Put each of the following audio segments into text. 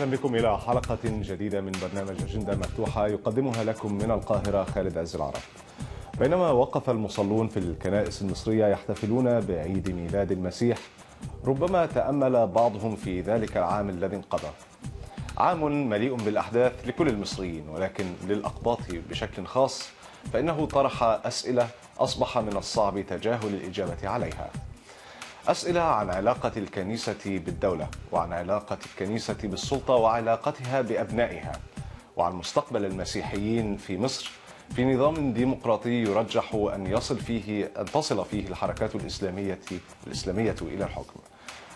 أهلا بكم إلى حلقة جديدة من برنامج أجندة مفتوحة يقدمها لكم من القاهرة خالد عز العرب. بينما وقف المصلون في الكنائس المصرية يحتفلون بعيد ميلاد المسيح ربما تأمل بعضهم في ذلك العام الذي انقضى. عام مليء بالأحداث لكل المصريين ولكن للأقباط بشكل خاص فإنه طرح أسئلة أصبح من الصعب تجاهل الإجابة عليها. أسئلة عن علاقة الكنيسة بالدولة وعن علاقة الكنيسة بالسلطة وعلاقتها بأبنائها وعن مستقبل المسيحيين في مصر في نظام ديمقراطي يرجح أن يصل فيه أن تصل فيه الحركات الإسلامية الإسلامية إلى الحكم.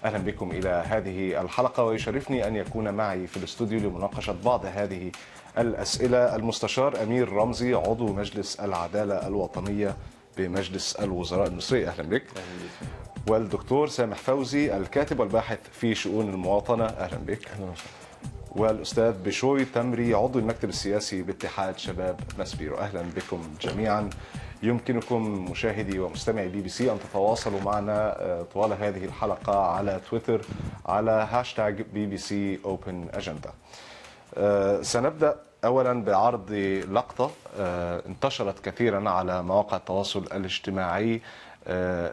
أهلا بكم إلى هذه الحلقة ويشرفني أن يكون معي في الاستوديو لمناقشة بعض هذه الأسئلة المستشار أمير رمزي عضو مجلس العدالة الوطنية بمجلس الوزراء المصري أهلا بك. والدكتور سامح فوزي الكاتب والباحث في شؤون المواطنة. أهلا بك. أهلا والأستاذ بشوي تمري عضو المكتب السياسي باتحاد شباب مسبيرو. أهلا بكم جميعا. يمكنكم مشاهدي ومستمعي بي بي سي أن تتواصلوا معنا طوال هذه الحلقة على تويتر على هاشتاج BBC Open Agenda. سنبدأ اولا بعرض لقطة انتشرت كثيرا على مواقع التواصل الاجتماعي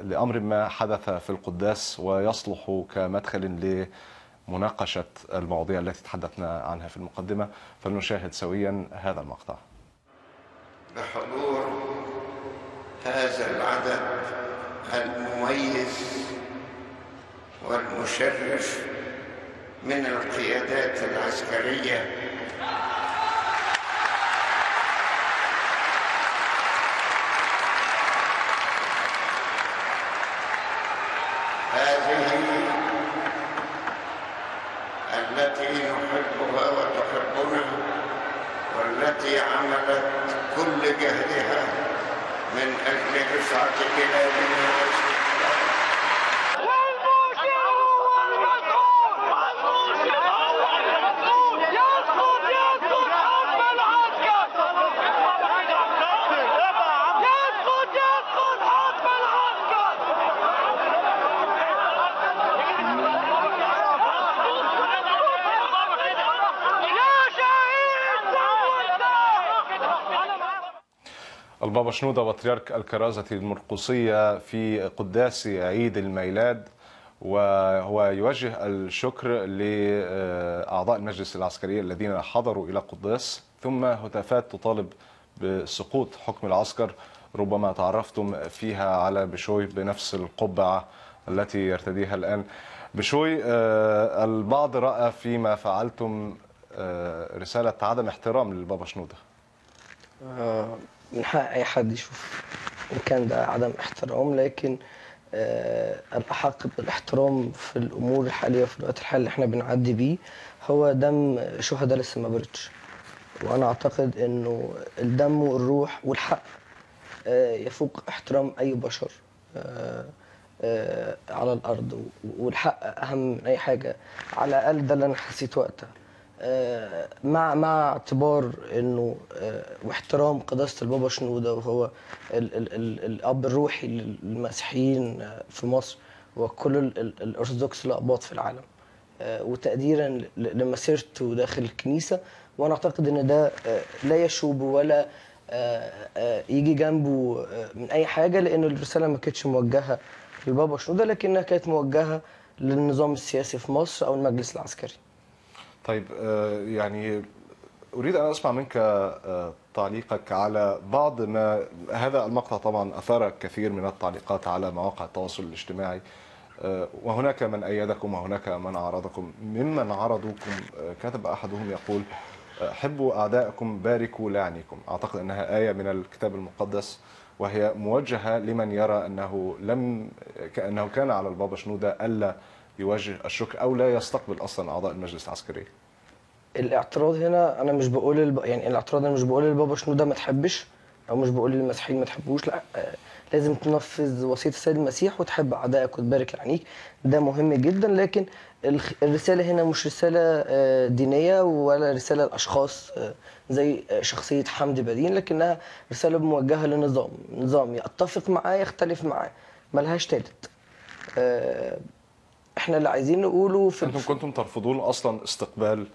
لأمر ما حدث في القداس ويصلح كمدخل لمناقشة المواضيع التي تحدثنا عنها في المقدمة فلنشاهد سويا هذا المقطع. بحضور هذا العدد المميز والمشرف من القيادات العسكرية هذه التي نحبها وتحبنا والتي عملت كل جهدها من أجل رفعه بلادنا البابا شنودة بطريرك الكرازة المرقصية في قداس عيد الميلاد وهو يوجه الشكر لأعضاء المجلس العسكري الذين حضروا إلى قداس. ثم هتافات تطالب بسقوط حكم العسكر ربما تعرفتم فيها على بشوي بنفس القبعة التي يرتديها الآن. بشوي البعض رأى فيما فعلتم رسالة عدم احترام للبابا شنودة. من حق أي حد يشوف ان كان ده عدم احترام لكن آه الأحق بالاحترام في الأمور الحالية في الوقت الحالي اللي إحنا بنعدي بيه هو دم شهداء لسه ما بردش وأنا أعتقد إنه الدم والروح والحق آه يفوق احترام أي بشر آه على الأرض. والحق أهم من أي حاجة على الأقل ده اللي أنا حسيت وقتها. مع مع اعتبار إنه واحترام قداسة البابا شنودة وهو ال ال ال الأب الروحي للمسيحيين في مصر وكل الأرثوذكس الاقباط في العالم وتقديرا لمسيرته داخل الكنيسة وأنا أعتقد إن ده لا يشوب ولا يجي جنبه من أي حاجة لأن الرسالة ما كانتش موجهة للبابا شنودة لكنها كانت موجهة للنظام السياسي في مصر أو المجلس العسكري. طيب يعني أريد أن أسمع منك تعليقك على بعض ما هذا المقطع طبعا أثار كثير من التعليقات على مواقع التواصل الاجتماعي وهناك من أيدكم وهناك من عارضكم ممن عرضوكم كتب أحدهم يقول حبوا اعدائكم باركوا لعنيكم. أعتقد إنها آية من الكتاب المقدس وهي موجهة لمن يرى أنه لم كأنه كان على البابا شنودة ألا يوجه الشكر أو لا يستقبل أصلا أعضاء المجلس العسكري؟ الاعتراض هنا أنا مش بقول الب... يعني الاعتراض أنا مش بقول للبابا شنودة ما تحبش أو مش بقول للمسيحيين ما تحبوش لا لازم تنفذ وصية السيد المسيح وتحب أعدائك وتبارك لعنيك. ده مهم جدا لكن الرسالة هنا مش رسالة دينية ولا رسالة لأشخاص زي شخصية حمدي بدين لكنها رسالة موجهة لنظام نظام يتفق معاه يختلف معاه ملهاش تالت. إحنا اللي عايزين نقوله في أنتم كنتم ترفضون أصلا استقبال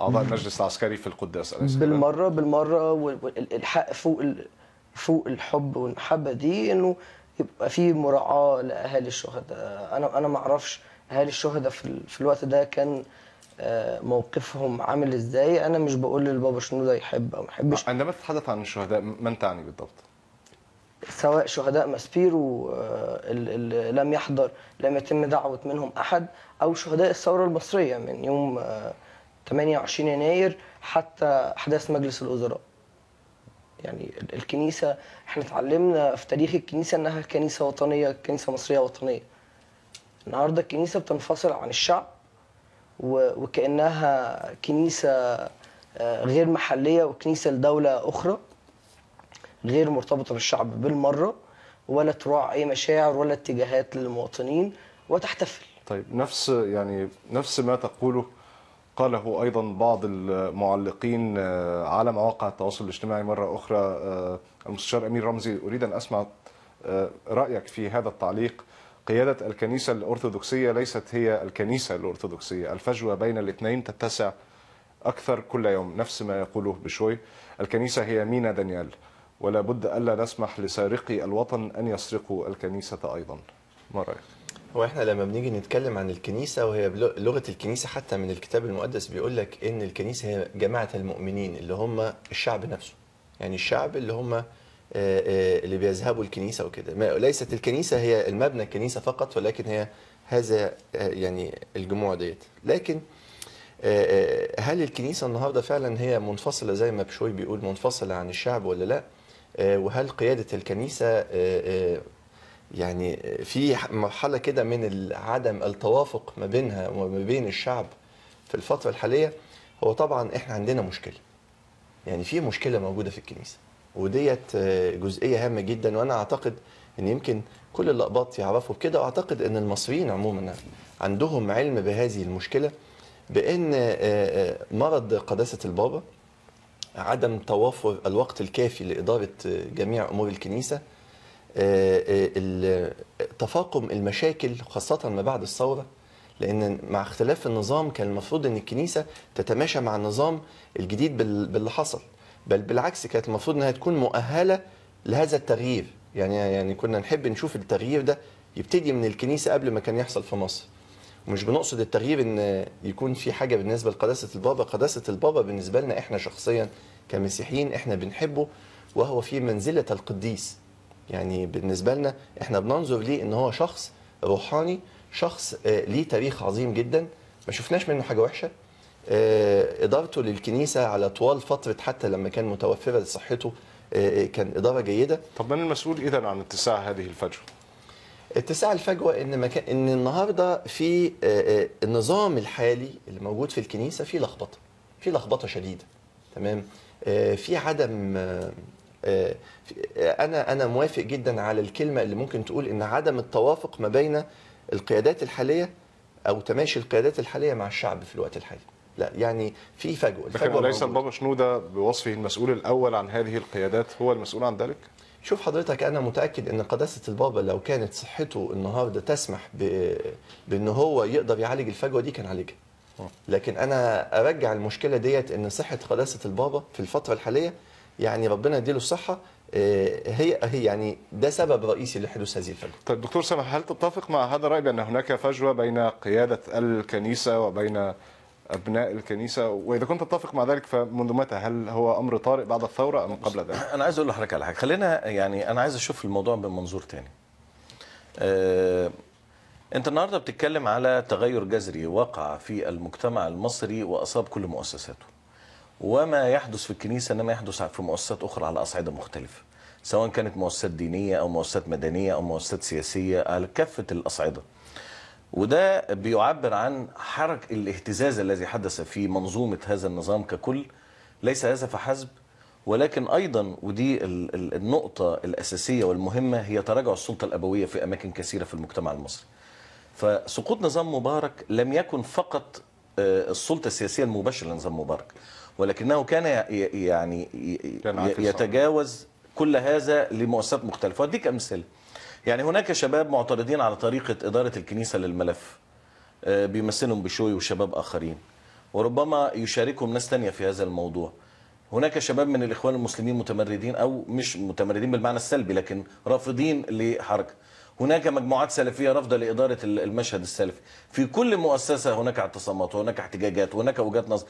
أعضاء المجلس العسكري في القداس أليس؟ بالمرة بالمرة والحق فوق فوق الحب والمحبه دي إنه يبقى في مراعاة لأهالي الشهداء أنا أنا ما أعرفش أهالي الشهداء في, في الوقت ده كان آه، موقفهم عامل إزاي أنا مش بقول للبابا شنودة يحب أو ما يحبش عندما تتحدث عن الشهداء من تعني بالضبط؟ سواء شهداء ماسبيرو آه، لم يحضر لم يتم دعوة منهم أحد أو شهداء الثورة المصرية من يوم آه، 28 يناير حتى أحداث مجلس الوزراء. يعني ال- الكنيسة إحنا اتعلمنا في تاريخ الكنيسة إنها كنيسة وطنية كنيسة مصرية وطنية. النهاردة الكنيسة بتنفصل عن الشعب وكأنها كنيسة آه، غير محلية وكنيسة لدولة أخرى. غير مرتبطة بالشعب بالمرة ولا تراعي أي مشاعر ولا اتجاهات للمواطنين وتحتفل. طيب نفس يعني نفس ما تقوله قاله أيضا بعض المعلقين آه، على مواقع التواصل الاجتماعي مرة أخرى آه، المستشار امين رمزي أريد أن أسمع آه، رأيك في هذا التعليق. قيادة الكنيسة الأرثوذكسية ليست هي الكنيسة الأرثوذكسية. الفجوة بين الاثنين تتسع أكثر كل يوم نفس ما يقوله بشوي. الكنيسة هي مينا دانيال. ولا بد ألا نسمح لسارقي الوطن أن يسرقوا الكنيسة أيضا. ما رأيك؟ هو إحنا لما بنيجي نتكلم عن الكنيسة وهي لغة الكنيسة حتى من الكتاب المقدس بيقول لك إن الكنيسة هي جماعة المؤمنين اللي هم الشعب نفسه. يعني الشعب اللي هم آه، آه، اللي بيذهبوا الكنيسة وكده. ليست الكنيسة هي المبنى الكنيسة فقط ولكن هي هذا آه، يعني الجموع ديت. لكن هل الكنيسة النهاردة فعلا هي منفصلة زي ما بشوي بيقول منفصلة عن الشعب ولا لا؟ آه، وهل قيادة الكنيسة آه، آه، يعني في مرحلة كده من عدم التوافق ما بينها وما بين الشعب في الفترة الحالية هو طبعا إحنا عندنا مشكلة. يعني في مشكلة موجودة في الكنيسة وديت آه، جزئية هامة جدا وأنا أعتقد إن يمكن كل الاقباط يعرفوا بكده وأعتقد إن المصريين عموما عندهم علم بهذه المشكلة آه، آه، مرض قداسة البابا عدم توافر الوقت الكافي لإدارة جميع أمور الكنيسة آه، آه، تفاقم المشاكل خاصة ما بعد الثورة لأن مع اختلاف النظام كان المفروض أن الكنيسة تتماشى مع النظام الجديد بال- باللي حصل. بل بالعكس كانت المفروض أنها تكون مؤهلة لهذا التغيير. يعني يعني كنا نحب نشوف التغيير ده يبتدي من الكنيسة قبل ما كان يحصل في مصر. ومش بنقصد التغيير إن يكون في حاجة بالنسبة لقداسة البابا. قداسة البابا بالنسبة لنا إحنا شخصيا كمسيحيين إحنا بنحبه وهو في منزلة القديس. يعني بالنسبة لنا إحنا بننظر ليه إن هو شخص روحاني شخص آه، ليه تاريخ عظيم جدا. ما شفناش منه حاجة وحشة. آه، إدارته للكنيسة على طوال فترة حتى لما كان متوفرة صحته آه، كان إدارة جيدة. طب من المسؤول اذا عن اتساع هذه الفجوة؟ اتساع الفجوة إن مكان إن النهارده في النظام الحالي اللي موجود في الكنيسة في لخبطة في لخبطة شديدة. تمام؟ في عدم آه، آه، آه، أنا أنا موافق جدا على الكلمة اللي ممكن تقول إن عدم التوافق ما بين القيادات الحالية أو تماشي القيادات الحالية مع الشعب في الوقت الحالي لا يعني في فجوة لكن موجودة. البابا شنودة بوصفه المسؤول الأول عن هذه القيادات هو المسؤول عن ذلك؟ شوف حضرتك أنا متأكد إن قداسة البابا لو كانت صحته النهارده تسمح. بإن هو يقدر يعالج الفجوة دي كان عالجها لكن أنا أرجع المشكلة ديت إن صحة قداسه البابا في الفترة الحالية يعني ربنا يديله الصحة آه، هي هي يعني ده سبب رئيسي لحدوث هذه الفجوة. طيب دكتور سامح هل تتفق مع هذا الرأي بأن هناك فجوة بين قيادة الكنيسة وبين أبناء الكنيسة؟ وإذا كنت تتفق مع ذلك فمنذ متى؟ هل هو أمر طارئ بعد الثورة أم قبل ذلك؟ أنا عايز أقول لحضرتك على حاجة. خلينا يعني أنا عايز أشوف الموضوع من منظور تاني. آه، انت النهارده بتتكلم على تغير جذري وقع في المجتمع المصري وأصاب كل مؤسساته. وما يحدث في الكنيسة إنما يحدث في مؤسسات أخرى على أصعدة مختلفة سواء كانت مؤسسات دينية أو مؤسسات مدنية أو مؤسسات سياسية على كافة الأصعدة. وده بيعبر عن حرك الاهتزاز الذي حدث في منظومة هذا النظام ككل ليس هذا فحسب ولكن أيضا ودي ال- ال- النقطة الأساسية والمهمة هي تراجع السلطة الأبوية في أماكن كثيرة في المجتمع المصري. فسقوط نظام مبارك لم يكن فقط آه، السلطة السياسية المباشرة لنظام مبارك ولكنه كان يعني يتجاوز كل هذا لمؤسسات مختلفة. وأديك أمثلة. يعني هناك شباب معترضين على طريقة إدارة الكنيسة للملف آه، بيمثلهم بشوي وشباب آخرين وربما يشاركهم ناس تانية في هذا الموضوع. هناك شباب من الإخوان المسلمين متمردين أو مش متمردين بالمعنى السلبي لكن رافضين لحركة. هناك مجموعات سلفية رافضة لإدارة ال- المشهد السلفي. في كل مؤسسة هناك اعتصامات وهناك احتجاجات وهناك وجهات نظر.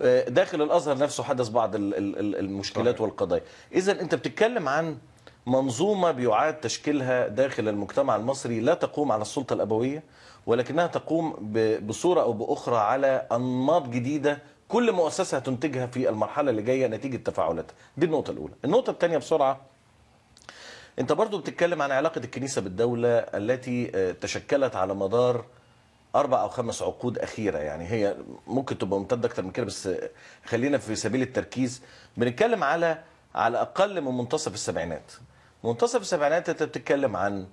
آه، داخل الأزهر نفسه حدث بعض ال- ال- ال- المشكلات والقضايا. إذا أنت بتتكلم عن منظومة بيعاد تشكيلها داخل المجتمع المصري لا تقوم على السلطة الأبوية ولكنها تقوم بصورة أو بأخرى على أنماط جديدة كل مؤسسة هتنتجها في المرحلة اللي جاية نتيجة تفاعلاتها. دي النقطة الأولى. النقطة الثانية بسرعة انت برضو بتتكلم عن علاقة الكنيسة بالدولة التي آه، تشكلت على مدار أربع أو خمس عقود أخيرة. يعني هي ممكن تبقى ممتدة أكتر من كده بس خلينا في سبيل التركيز. بنتكلم على على أقل من منتصف السبعينات. منتصف السبعينات أنت بتتكلم عن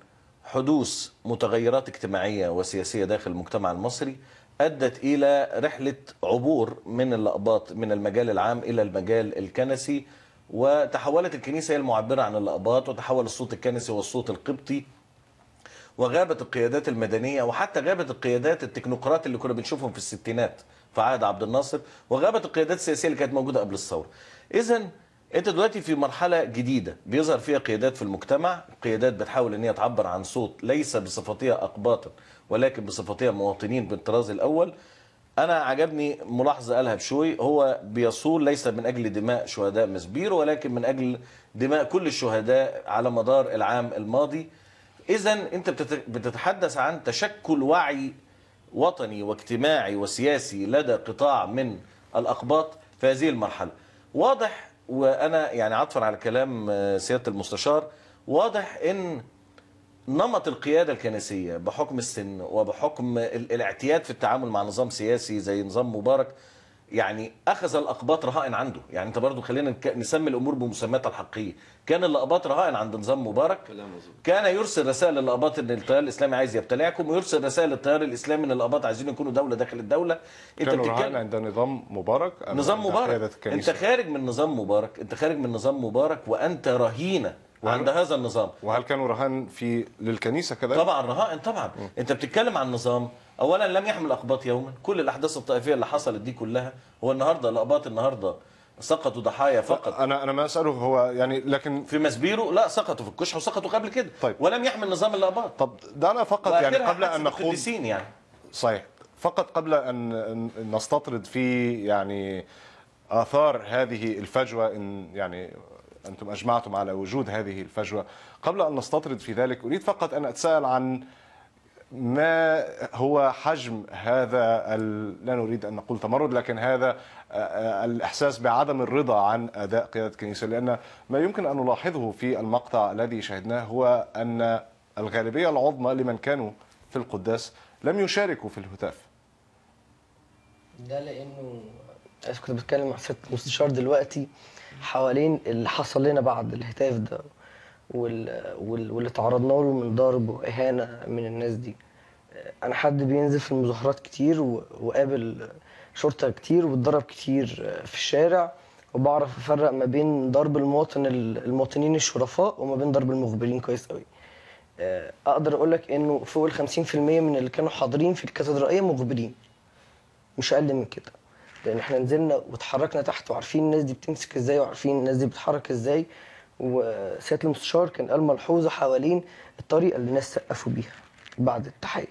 حدوث متغيرات اجتماعية وسياسية داخل المجتمع المصري أدت إلى رحلة عبور من اللقبات من المجال العام إلى المجال الكنسي. وتحولت الكنيسة هي المعبره عن اللقبات وتحول الصوت الكنسي والصوت القبطي وغابت القيادات المدنية وحتى غابت القيادات التكنوقراط اللي كنا بنشوفهم في الستينات في عهد عبد الناصر وغابت القيادات السياسية اللي كانت موجودة قبل الثورة. اذا أنت دلوقتي في مرحلة جديدة بيظهر فيها قيادات في المجتمع، قيادات بتحاول إن هي تعبر عن صوت ليس بصفتها اقباطا ولكن بصفتها مواطنين بالطراز الأول. أنا عجبني ملاحظة قالها بشوي هو بيصول ليس من أجل دماء شهداء مسبيرو ولكن من أجل دماء كل الشهداء على مدار العام الماضي. اذا أنت بتت- بتتحدث عن تشكل وعي وطني واجتماعي وسياسي لدى قطاع من الأقباط في هذه المرحلة. واضح وأنا يعني عطفا على كلام آه، سيادة المستشار واضح إن نمط القيادة الكنسية بحكم السن وبحكم ال- الاعتياد في التعامل مع نظام سياسي زي نظام مبارك يعني أخذ الأقباط رهائن عنده. يعني أنت برضو خلينا نك- نسمي الأمور بمسمياتها الحقيقية. كان الأقباط رهائن عند نظام مبارك. كان يرسل رسائل للأقباط أن التيار الإسلامي عايز يبتلعكم ويرسل رسائل للتيار الإسلامي أن الأقباط عايزين يكونوا دولة داخل الدولة. أنت كانوا بتتكلم عند نظام مبارك نظام مبارك؟ أنت خارج من نظام مبارك. أنت خارج من نظام مبارك وأنت رهينة. عند هذا النظام. وهل كانوا رهان في للكنيسة كذلك؟ طبعا رهائن طبعا. أنت بتتكلم عن نظام اولا لم يحمل الأقباط يوما. كل الأحداث الطائفية اللي حصلت دي كلها هو النهارده الأقباط النهارده سقطوا ضحايا فقط. أنا أنا ما أسأله هو يعني لكن في مسبيرو لا سقطوا في الكشح وسقطوا قبل كده. طيب. ولم يحمل نظام الأقباط. طب دعنا فقط يعني قبل أن نخوض يعني. صحيح. فقط قبل أن نستطرد في يعني آثار هذه الفجوة إن يعني أنتم أجمعتم على وجود هذه الفجوة. قبل أن نستطرد في ذلك أريد فقط أن أتساءل عن ما هو حجم هذا. لا نريد أن نقول تمرد لكن هذا آه، آه، الإحساس بعدم الرضا عن أداء قيادة الكنيسه لأن ما يمكن أن نلاحظه في المقطع الذي شاهدناه هو أن الغالبية العظمى لمن كانوا في القداس لم يشاركوا في الهتاف. ده لأنه كنت بتكلم مع سياده المستشار دلوقتي. حوالين اللي حصل لنا بعد الهتاف ده وال... وال... واللي تعرضنا له من ضرب وإهانة من الناس دي أنا حد بينزل في المظاهرات كتير. وقابل شرطة كتير واتضرب كتير في الشارع وبعرف أفرق ما بين ضرب المواطن المواطنين الشرفاء وما بين ضرب المخبرين كويس قوي أقدر أقول لك إنه فوق ال 50% من اللي كانوا حاضرين في الكاتدرائية مخبرين مش أقل من كده لأن إحنا نزلنا واتحركنا تحت وعارفين الناس دي بتمسك إزاي وعارفين الناس دي بتتحرك إزاي. وسيادة المستشار كان قال ملحوظة حوالين الطريقة اللي الناس سقفوا بيها بعد التحية.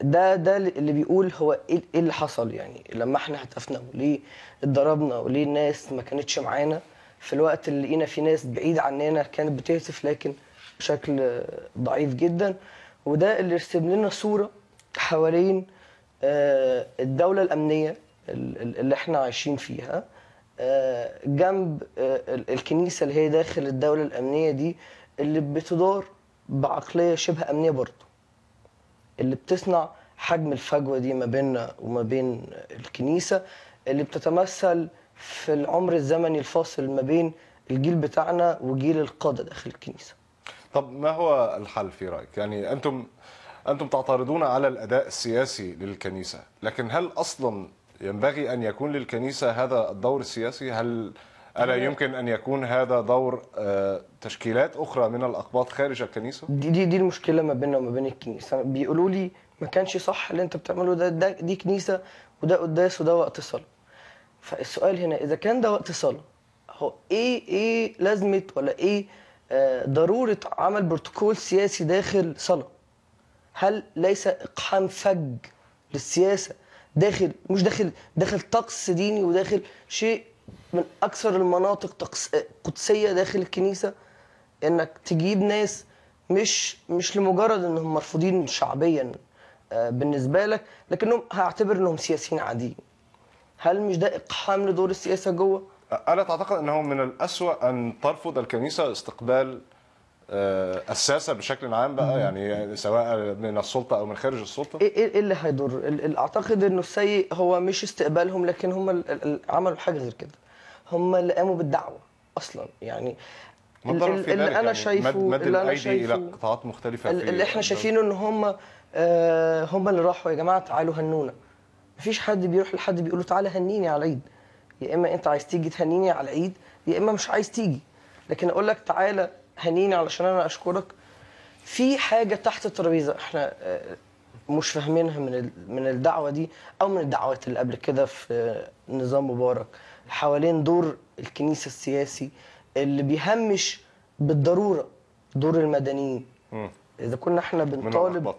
ده ده اللي بيقول هو إيه إيه اللي حصل يعني؟ لما إحنا هتفنا وليه اتضربنا وليه الناس ما كانتش معانا؟ في الوقت اللي لقينا في ناس بعيد عننا كانت بتهتف لكن بشكل ضعيف جدا. وده اللي رسم لنا صورة حوالين آه، الدولة الأمنية ال- ال- اللي إحنا عايشين فيها آه، جنب آه، ال- الكنيسة اللي هي داخل الدولة الأمنية دي اللي بتدار بعقلية شبه أمنية برضه اللي بتصنع حجم الفجوة دي ما بيننا وما بين الكنيسة اللي بتتمثل في العمر الزمني الفاصل ما بين الجيل بتاعنا وجيل القادة داخل الكنيسة طب ما هو الحل في رأيك؟ يعني أنتم أنتم تعترضون على الأداء السياسي للكنيسة، لكن هل أصلا ينبغي أن يكون للكنيسة هذا الدور السياسي؟ هل ألا يمكن أن يكون هذا دور آه، تشكيلات أخرى من الأقباط خارج الكنيسة؟ دي دي دي المشكلة ما بيننا وما بين الكنيسة بيقولوا لي ما كانش صح اللي أنت بتعمله ده, ده دي كنيسة وده قداس وده وقت صلاة فالسؤال هنا إذا كان ده وقت صلاة هو إيه إيه لازمة ولا إيه آه ضرورة عمل بروتوكول سياسي داخل صلاة هل ليس إقحام فج للسياسة داخل مش داخل داخل طقس ديني وداخل شيء من أكثر المناطق طقس قدسية داخل الكنيسة إنك تجيب ناس مش مش لمجرد إنهم مرفوضين شعبيا آه، بالنسبة لك لكنهم هعتبر إنهم سياسيين عاديين. هل مش ده إقحام لدور السياسة جوه؟ ألا تعتقد أنه من الأسوأ أن ترفض الكنيسة استقبال آه، الساسة بشكل عام بقى يعني سواء من السلطة أو من خارج السلطة. إيه إيه إيه اللي هيضر؟ أعتقد إنه السيء هو مش استقبالهم لكن هم عملوا حاجة غير كده. هم اللي قاموا بالدعوة أصلا يعني في اللي ذلك أنا يعني شايفه مد, مد اللي أنا شايفه قطاعات مختلفة ال- في اللي إحنا. شايفينه إن هم آه، هم اللي راحوا يا جماعة تعالوا هنونا. مفيش حد بيروح لحد بيقول له تعالى هنيني على العيد. يا إما أنت عايز تيجي تهنيني على العيد يا إما مش عايز تيجي. لكن أقول لك تعالى هنيني علشان أنا أشكرك. في حاجة تحت الترابيزة إحنا آه، مش فاهمينها من من الدعوة دي أو من الدعوات اللي قبل كده في نظام مبارك. حوالين دور الكنيسة السياسي اللي بيهمش بالضرورة دور المدنيين. إذا كنا إحنا بنطالب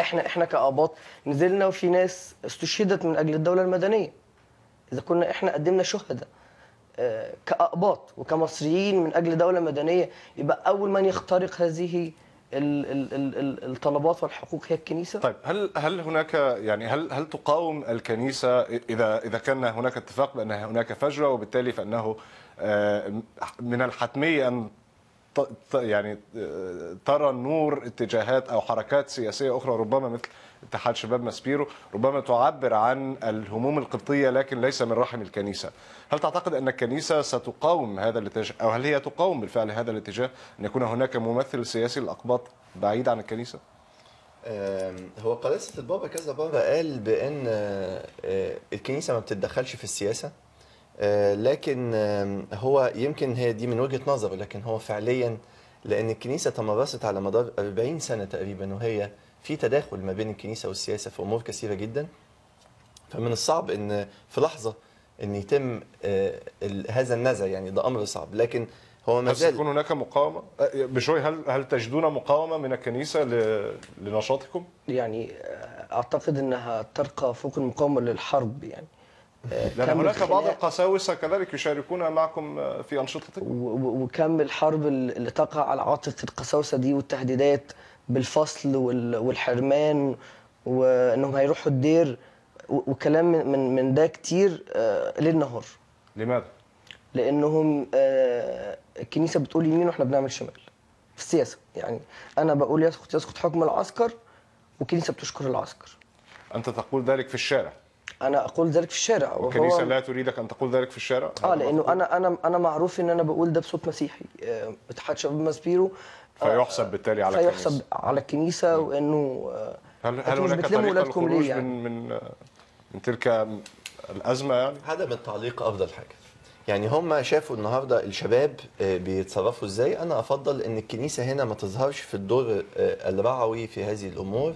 إحنا إحنا كأباط نزلنا وفي ناس استشهدت من أجل الدولة المدنية. إذا كنا إحنا قدمنا شهداء. كاباط وكمصريين من أجل دولة مدنية يبقى أول من يخترق هذه ال ال ال ال الطلبات والحقوق هي الكنيسة؟ طيب هل هل هناك يعني هل هل تقاوم الكنيسة إذا إذا كان هناك اتفاق بأن هناك فجوة وبالتالي فإنه آه، من الحتمي أن يعني آه، ترى النور اتجاهات أو حركات سياسية أخرى ربما مثل اتحاد شباب ماسبيرو ربما تعبر عن الهموم القبطية لكن ليس من رحم الكنيسة. هل تعتقد أن الكنيسة ستقاوم هذا الاتجاه أو هل هي تقاوم بالفعل هذا الاتجاه أن يكون هناك ممثل سياسي للأقباط بعيد عن الكنيسة؟ هو قداسة البابا كذا مرة قال بأن آه، الكنيسة ما بتتدخلش في السياسة آه، لكن هو يمكن هي دي من وجهة نظره لكن هو فعليا لأن الكنيسة تمرست على مدار 40 سنة تقريبا وهي في تداخل ما بين الكنيسة والسياسة في أمور كثيرة جدا فمن الصعب إن في لحظة إن يتم آه، هذا النزع يعني ده أمر صعب لكن هو ما هل زال ستكون هناك مقاومة؟ أه، بشوي هل هل تجدون مقاومة من الكنيسة لنشاطكم؟ يعني آه، أعتقد إنها ترقى فوق المقاومة للحرب يعني آه، لأن هناك بعض القساوسة كذلك يشاركون معكم آه، في أنشطتكم. وكم الحرب اللي تقع على عاتق القساوسة دي والتهديدات بالفصل وال- والحرمان وإنهم هيروحوا الدير وكلام من من ده كتير آه، ليل نهار لماذا؟ لأنهم آه، الكنيسة بتقول يمين وإحنا بنعمل شمال. في السياسة يعني. أنا بقول يسقط يسقط حكم العسكر والكنيسة بتشكر العسكر. أنت تقول ذلك في الشارع. أنا أقول ذلك في الشارع. والكنيسة لا تريدك أن تقول ذلك في الشارع؟ آه لأنه. أنا أنا أنا معروف إن أنا بقول ده بصوت مسيحي. آه، اتحاد شباب ماسبيرو فيحسب بالتالي على فيحسب الكنيسة. على الكنيسة وإنه آه، هل هل هناك طريقه ولادكم للخروج ليه يعني؟ من من آه، من تلك الأزمة يعني؟ عدم التعليق أفضل حاجة يعني هم شافوا النهارده الشباب آه، بيتصرفوا إزاي أنا أفضل إن الكنيسة هنا ما تظهرش في الدور آه، الرعوي في هذه الأمور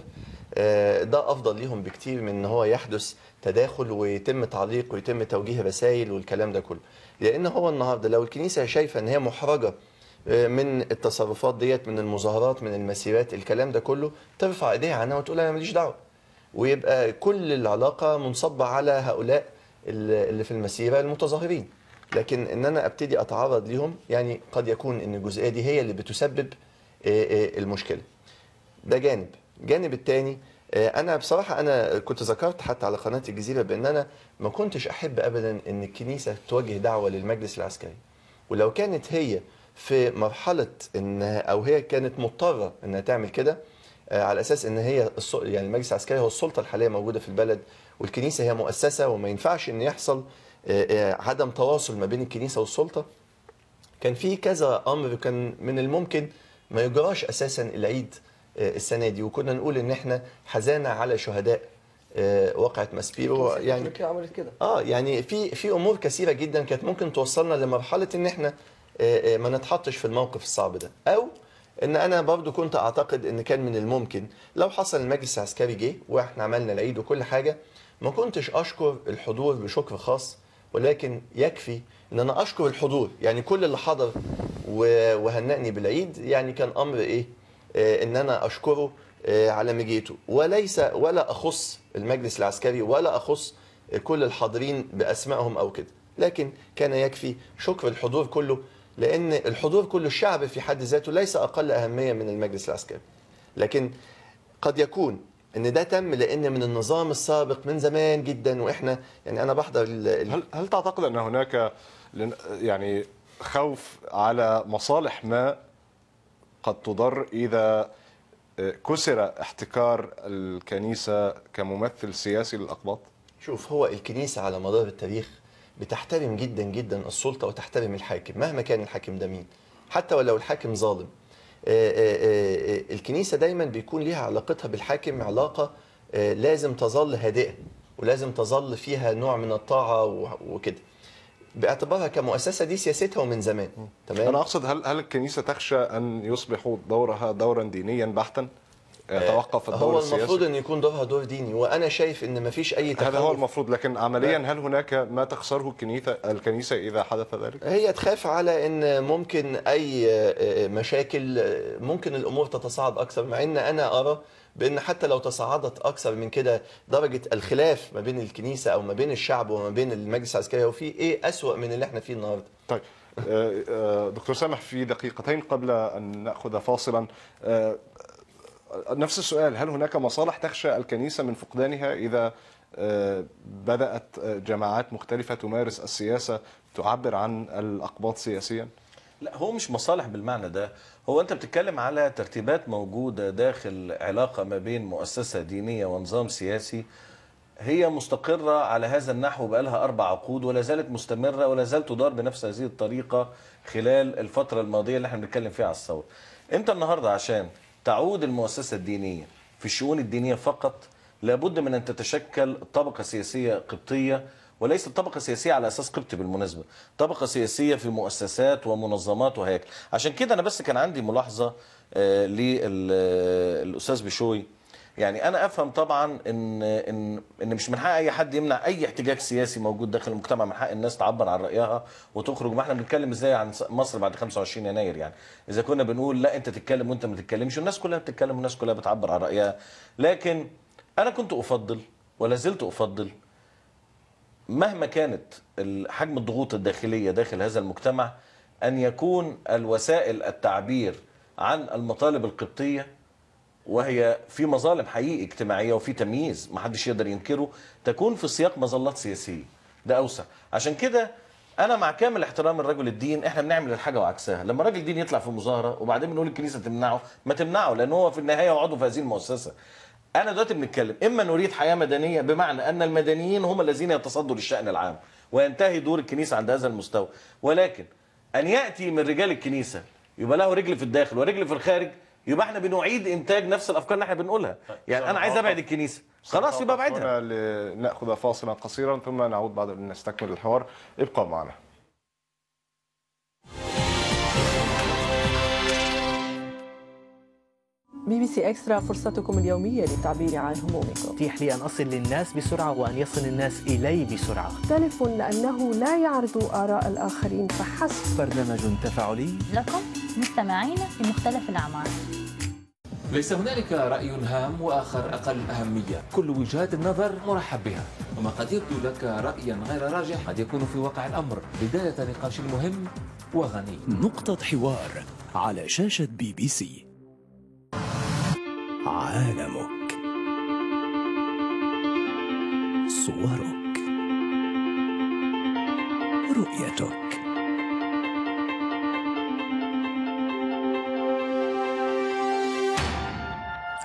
آه، ده أفضل ليهم بكتير من إن هو يحدث تداخل ويتم تعليق ويتم توجيه رسائل والكلام ده كله لأن هو النهارده لو الكنيسة شايفة إن هي محرجة آه، من التصرفات ديت من المظاهرات من المسيرات الكلام ده كله ترفع إيديها عنها وتقول أنا ماليش دعوة. ويبقى كل العلاقة منصبة على هؤلاء ال- اللي في المسيرة المتظاهرين. لكن إن أنا أبتدي أتعرض ليهم يعني قد يكون إن الجزئيه دي هي اللي بتسبب المشكلة. ده جانب. الجانب الثاني أنا بصراحة أنا كنت ذكرت حتى على قناة الجزيرة بأن أنا ما كنتش أحب ابدا إن الكنيسة توجه دعوة للمجلس العسكري. ولو كانت هي في مرحلة ان أو هي كانت مضطرة إنها تعمل كده آه، على أساس إن هي يعني المجلس العسكري هو السلطة الحالية موجودة في البلد والكنيسة هي مؤسسة وما ينفعش إن يحصل آه، آه، عدم تواصل ما بين الكنيسة والسلطة. كان في كذا أمر كان من الممكن ما يجراش أساسا العيد السنة دي. وكنا نقول إن إحنا حزانه على شهداء واقعه ماسبيرو يعني عملت كده. آه يعني في في أمور كثيرة جدا كانت ممكن توصلنا لمرحلة إن إحنا ما نتحطش في الموقف الصعب ده. أو إن أنا برضو كنت أعتقد إن كان من الممكن لو حصل المجلس العسكري جه وإحنا عملنا العيد وكل حاجة ما كنتش أشكر الحضور بشكر خاص ولكن يكفي إن أنا أشكر الحضور. يعني كل اللي حضر وهنأني بالعيد يعني كان أمر إيه؟ آه، إن أنا أشكره آه، على مجيئته. وليس ولا أخص المجلس العسكري ولا أخص كل الحاضرين بأسمائهم أو كده. لكن كان يكفي شكر الحضور كله لأن الحضور كله الشعب في حد ذاته ليس أقل أهمية من المجلس العسكري لكن قد يكون إن ده تم لأن من النظام السابق من زمان جدا وإحنا يعني أنا بحضر هل هل تعتقد أن هناك يعني خوف على مصالح ما قد تضر إذا كسر احتكار الكنيسة كممثل سياسي للأقباط؟ شوف هو الكنيسة على مدار التاريخ بتحترم جدا جدا السلطة وتحترم الحاكم مهما كان الحاكم ده مين. حتى ولو الحاكم ظالم. آه، آه، آه، الكنيسة دايما بيكون ليها علاقتها بالحاكم علاقة آه، لازم تظل هادئة ولازم تظل فيها نوع من الطاعة و- وكده. باعتبارها كمؤسسة دي سياستها ومن زمان. تمام؟ أنا أقصد هل هل الكنيسة تخشى أن يصبح دورها دورا دينيا بحتا؟ يتوقف الدور هو السياسي؟ المفروض إن يكون دورها دور ديني وأنا شايف إن مفيش أي هذا هو تخوف المفروض لكن عمليا هل هناك ما تخسره الكنيسه الكنيسة إذا حدث ذلك؟ هي تخاف على إن ممكن أي مشاكل ممكن الأمور تتصاعد أكثر مع إن أنا أرى بإن حتى لو تصاعدت أكثر من كده درجة الخلاف ما بين الكنيسة أو ما بين الشعب وما بين المجلس العسكري هو في إيه أسوأ من اللي إحنا فيه النهارده طيب آه، آه، دكتور سامح في دقيقتين قبل أن نأخذ فاصلا آه، نفس السؤال هل هناك مصالح تخشى الكنيسة من فقدانها إذا آه، بدأت آه، جماعات مختلفة تمارس السياسة تعبر عن الأقباط سياسيا؟ لا هو مش مصالح بالمعنى ده هو أنت بتتكلم على ترتيبات موجودة داخل علاقة ما بين مؤسسة دينية ونظام سياسي هي مستقرة على هذا النحو بقالها أربع عقود ولا زالت مستمرة ولا زالت تدار بنفس هذه الطريقة خلال الفترة الماضية اللي إحنا بنتكلم فيها على الثوره. انت النهارده عشان تعود المؤسسة الدينية في الشؤون الدينية فقط لابد من أن تتشكل طبقة سياسية قبطية وليست طبقة سياسية على أساس قبطي بالمناسبة، طبقة سياسية في مؤسسات ومنظمات وهياكل، عشان كده أنا بس كان عندي ملاحظة آه، للأستاذ بشوي يعني أنا أفهم طبعا إن إن إن مش من حق أي حد يمنع أي احتجاج سياسي موجود داخل المجتمع من حق الناس تعبر عن رأيها وتخرج. ما إحنا بنتكلم إزاي عن مصر بعد 25 يناير يعني؟ إذا كنا بنقول لا أنت تتكلم وأنت ما تتكلمش والناس كلها بتتكلم والناس كلها بتعبر عن رأيها. لكن أنا كنت أفضل ولا زلت أفضل مهما كانت حجم الضغوط الداخلية داخل هذا المجتمع أن يكون الوسائل التعبير عن المطالب القبطية وهي في مظالم حقيقي اجتماعية وفي تمييز ما حدش يقدر ينكره تكون في سياق مظلات سياسية. ده أوسع. عشان كده أنا مع كامل احترام الرجل الدين إحنا بنعمل الحاجة وعكسها. لما راجل دين يطلع في مظاهرة وبعدين بنقول الكنيسة تمنعه ما تمنعه لأن هو في النهاية هو عضو في هذه المؤسسة. أنا دلوقتي بنتكلم إما نريد حياة مدنية بمعنى أن المدنيين هم الذين يتصدوا للشأن العام وينتهي دور الكنيسة عند هذا المستوى. ولكن أن يأتي من رجال الكنيسة يبقى له رجل في الداخل ورجل في الخارج يبقى إحنا بنعيد إنتاج نفس الأفكار اللي إحنا بنقولها. يعني أنا عايز أبعد الكنيسة. خلاص يبقى أبعدها. هنا لناخذ فاصلا قصيرا ثم نعود بعد أن نستكمل الحوار. ابقوا معنا. بي بي سي Xtra فرصتكم اليومية للتعبير عن همومكم. يتيح لي أن أصل للناس بسرعة وأن يصل الناس إلي بسرعة. مختلف لأنه لا يعرض آراء الآخرين فحسب. برنامج تفاعلي. لكم مستمعين في مختلف الأعمار. ليس هنالك رأي هام وآخر أقل أهمية. كل وجهات النظر مرحب بها. وما قد يبدو لك رأيا غير راجح قد يكون في واقع الأمر. بداية نقاش مهم وغني. نقطة حوار على شاشة بي بي سي. عالمك. صورك. رؤيتك.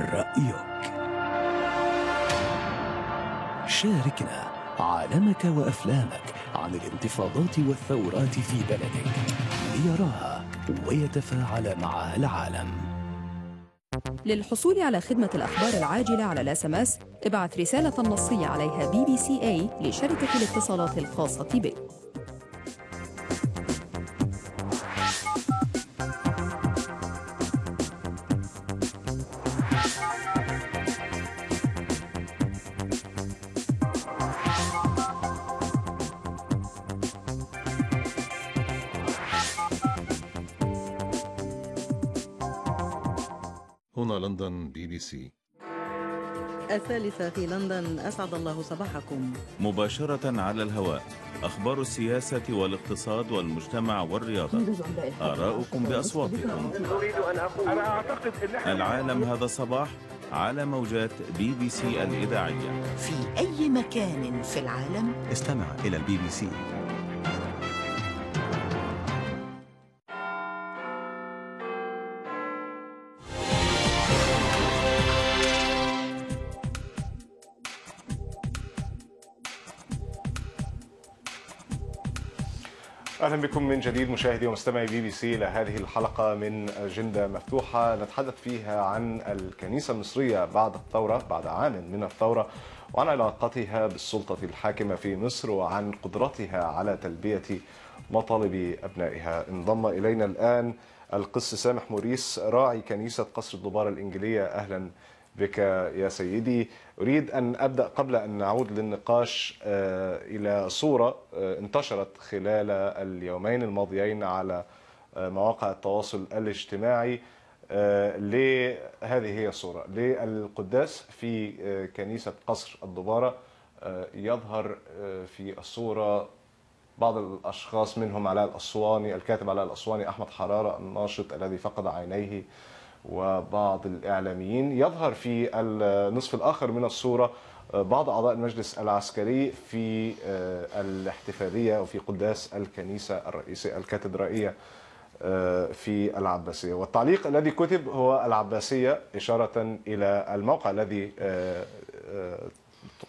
رأيك. شاركنا عالمك وأفلامك عن الانتفاضات والثورات في بلدك. ليراها ويتفاعل معها العالم. للحصول على خدمة الأخبار العاجلة على ال SMS ابعث رسالة نصية عليها بي بي سي اي لشركة الاتصالات الخاصة بك. سي. الثالثة في لندن أسعد الله صباحكم. مباشرة على الهواء أخبار السياسة والاقتصاد والمجتمع والرياضة. آراؤكم بأصواتكم. أنا أعتقد العالم هذا الصباح على موجات بي بي سي الإذاعية. في أي مكان في العالم؟ استمع إلى البي بي سي. أهلا بكم من جديد مشاهدي ومستمعي بي بي سي إلى هذه الحلقة من أجندة مفتوحة نتحدث فيها عن الكنيسة المصرية بعد الثورة بعد عام من الثورة وعن علاقتها بالسلطة الحاكمة في مصر وعن قدرتها على تلبية مطالب أبنائها. انضم إلينا الآن القس سامح موريس راعي كنيسة قصر الدوبارة الإنجيلية. أهلا بك يا سيدي. أريد أن أبدأ قبل أن نعود للنقاش إلى صورة انتشرت خلال اليومين الماضيين على مواقع التواصل الاجتماعي لهذه هي الصورة. للقداس في كنيسة قصر الدبارة يظهر في الصورة بعض الأشخاص منهم علاء الأسواني الكاتب علاء الأسواني أحمد حرارة الناشط الذي فقد عينيه. وبعض الإعلاميين. يظهر في النصف الآخر من الصورة بعض أعضاء المجلس العسكري في الاحتفالية وفي قداس الكنيسة الرئيسية الكاتدرائية في العباسية. والتعليق الذي كتب هو العباسية إشارة إلى الموقع الذي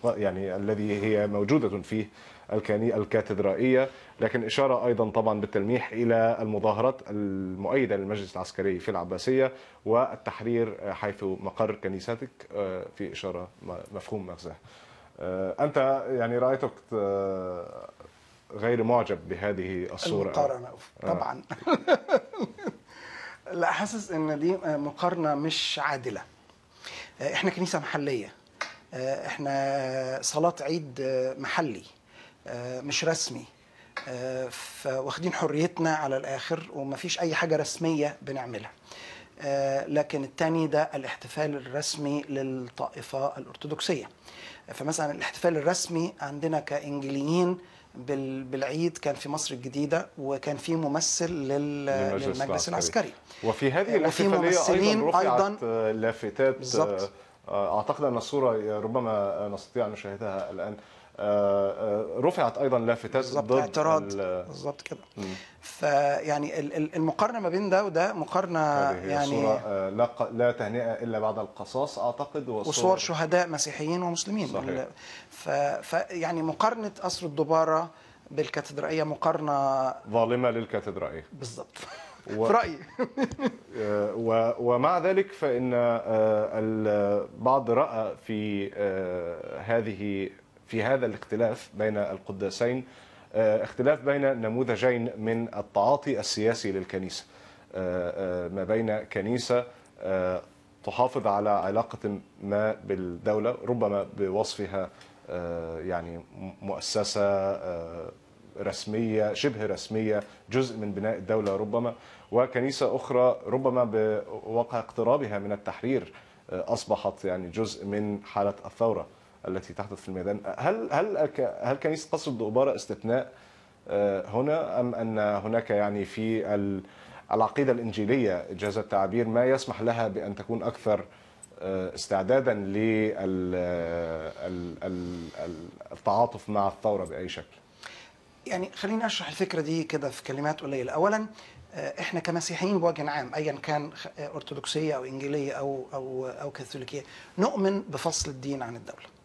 يعني الذي هي موجودة فيه الكاتدرائية. لكن إشارة أيضا طبعا بالتلميح إلى المظاهرات المؤيدة للمجلس العسكري في العباسية والتحرير حيث مقر كنيستك في إشارة مفهوم مغزاه. أنت يعني رأيتك غير معجب بهذه الصورة؟ المقارنة. طبعا. لا حاسس إن دي مقارنة مش عادلة. إحنا كنيسة محلية. إحنا صلاة عيد محلي. مش رسمي. فواخدين حريتنا على الآخر ومفيش أي حاجة رسمية بنعملها. لكن الثاني ده الاحتفال الرسمي للطائفة الأرثوذكسية. فمثلا الاحتفال الرسمي عندنا كانجليين بالعيد كان في مصر الجديدة وكان في ممثل للمجلس العسكري, العسكري. وفي هذه الاحتفالية أيضا رفعت أيضاً لافتات بالزبط. أعتقد أن الصورة ربما نستطيع أن نشاهدها الآن. رفعت أيضا لافتات ضد اعتراض. بالظبط كده. فيعني المقارنة ما بين ده وده مقارنة يعني صورة لا لا تهنئة إلا بعد القصاص أعتقد وصور, وصور شهداء مسيحيين ومسلمين. صحيح. فيعني مقارنة قصر الدبارة بالكاتدرائية مقارنة ظالمة للكاتدرائية. بالظبط. و... في رأيي. ومع ذلك فإن البعض رأى في هذه في هذا الاختلاف بين القداسين اختلاف بين نموذجين من التعاطي السياسي للكنيسة. ما بين كنيسة تحافظ على علاقة ما بالدولة ربما بوصفها يعني مؤسسة رسمية شبه رسمية جزء من بناء الدولة ربما. وكنيسة أخرى ربما بواقع اقترابها من التحرير أصبحت يعني جزء من حالة الثورة. التي تحدث في الميدان. هل هل هل كنيسه قصر الدؤباره استثناء هنا أم أن هناك يعني في العقيدة الإنجيلية جاز التعبير ما يسمح لها بأن تكون أكثر استعدادا للتعاطف مع الثورة بأي شكل؟ يعني خليني أشرح الفكرة دي كده في كلمات قليلة. اولا إحنا كمسيحيين بوجه عام ايا كان أرثوذكسية أو إنجيلية أو أو أو كاثوليكية نؤمن بفصل الدين عن الدولة.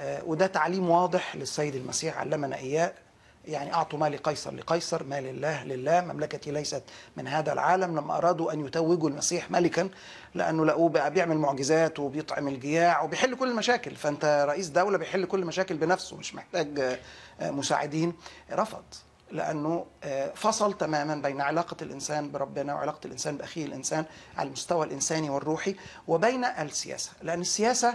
وده تعليم واضح للسيد المسيح علمنا إياه. يعني أعطوا ما لقيصر لقيصر ما لله لله. مملكتي ليست من هذا العالم. لما أرادوا أن يتوجوا المسيح ملكا لأنه لقوه بقى بيعمل معجزات وبيطعم الجياع وبيحل كل المشاكل. فأنت رئيس دولة بيحل كل المشاكل بنفسه مش محتاج مساعدين. رفض لأنه فصل تماما بين علاقة الإنسان بربنا وعلاقة الإنسان بأخيه الإنسان على المستوى الإنساني والروحي وبين السياسة. لأن السياسة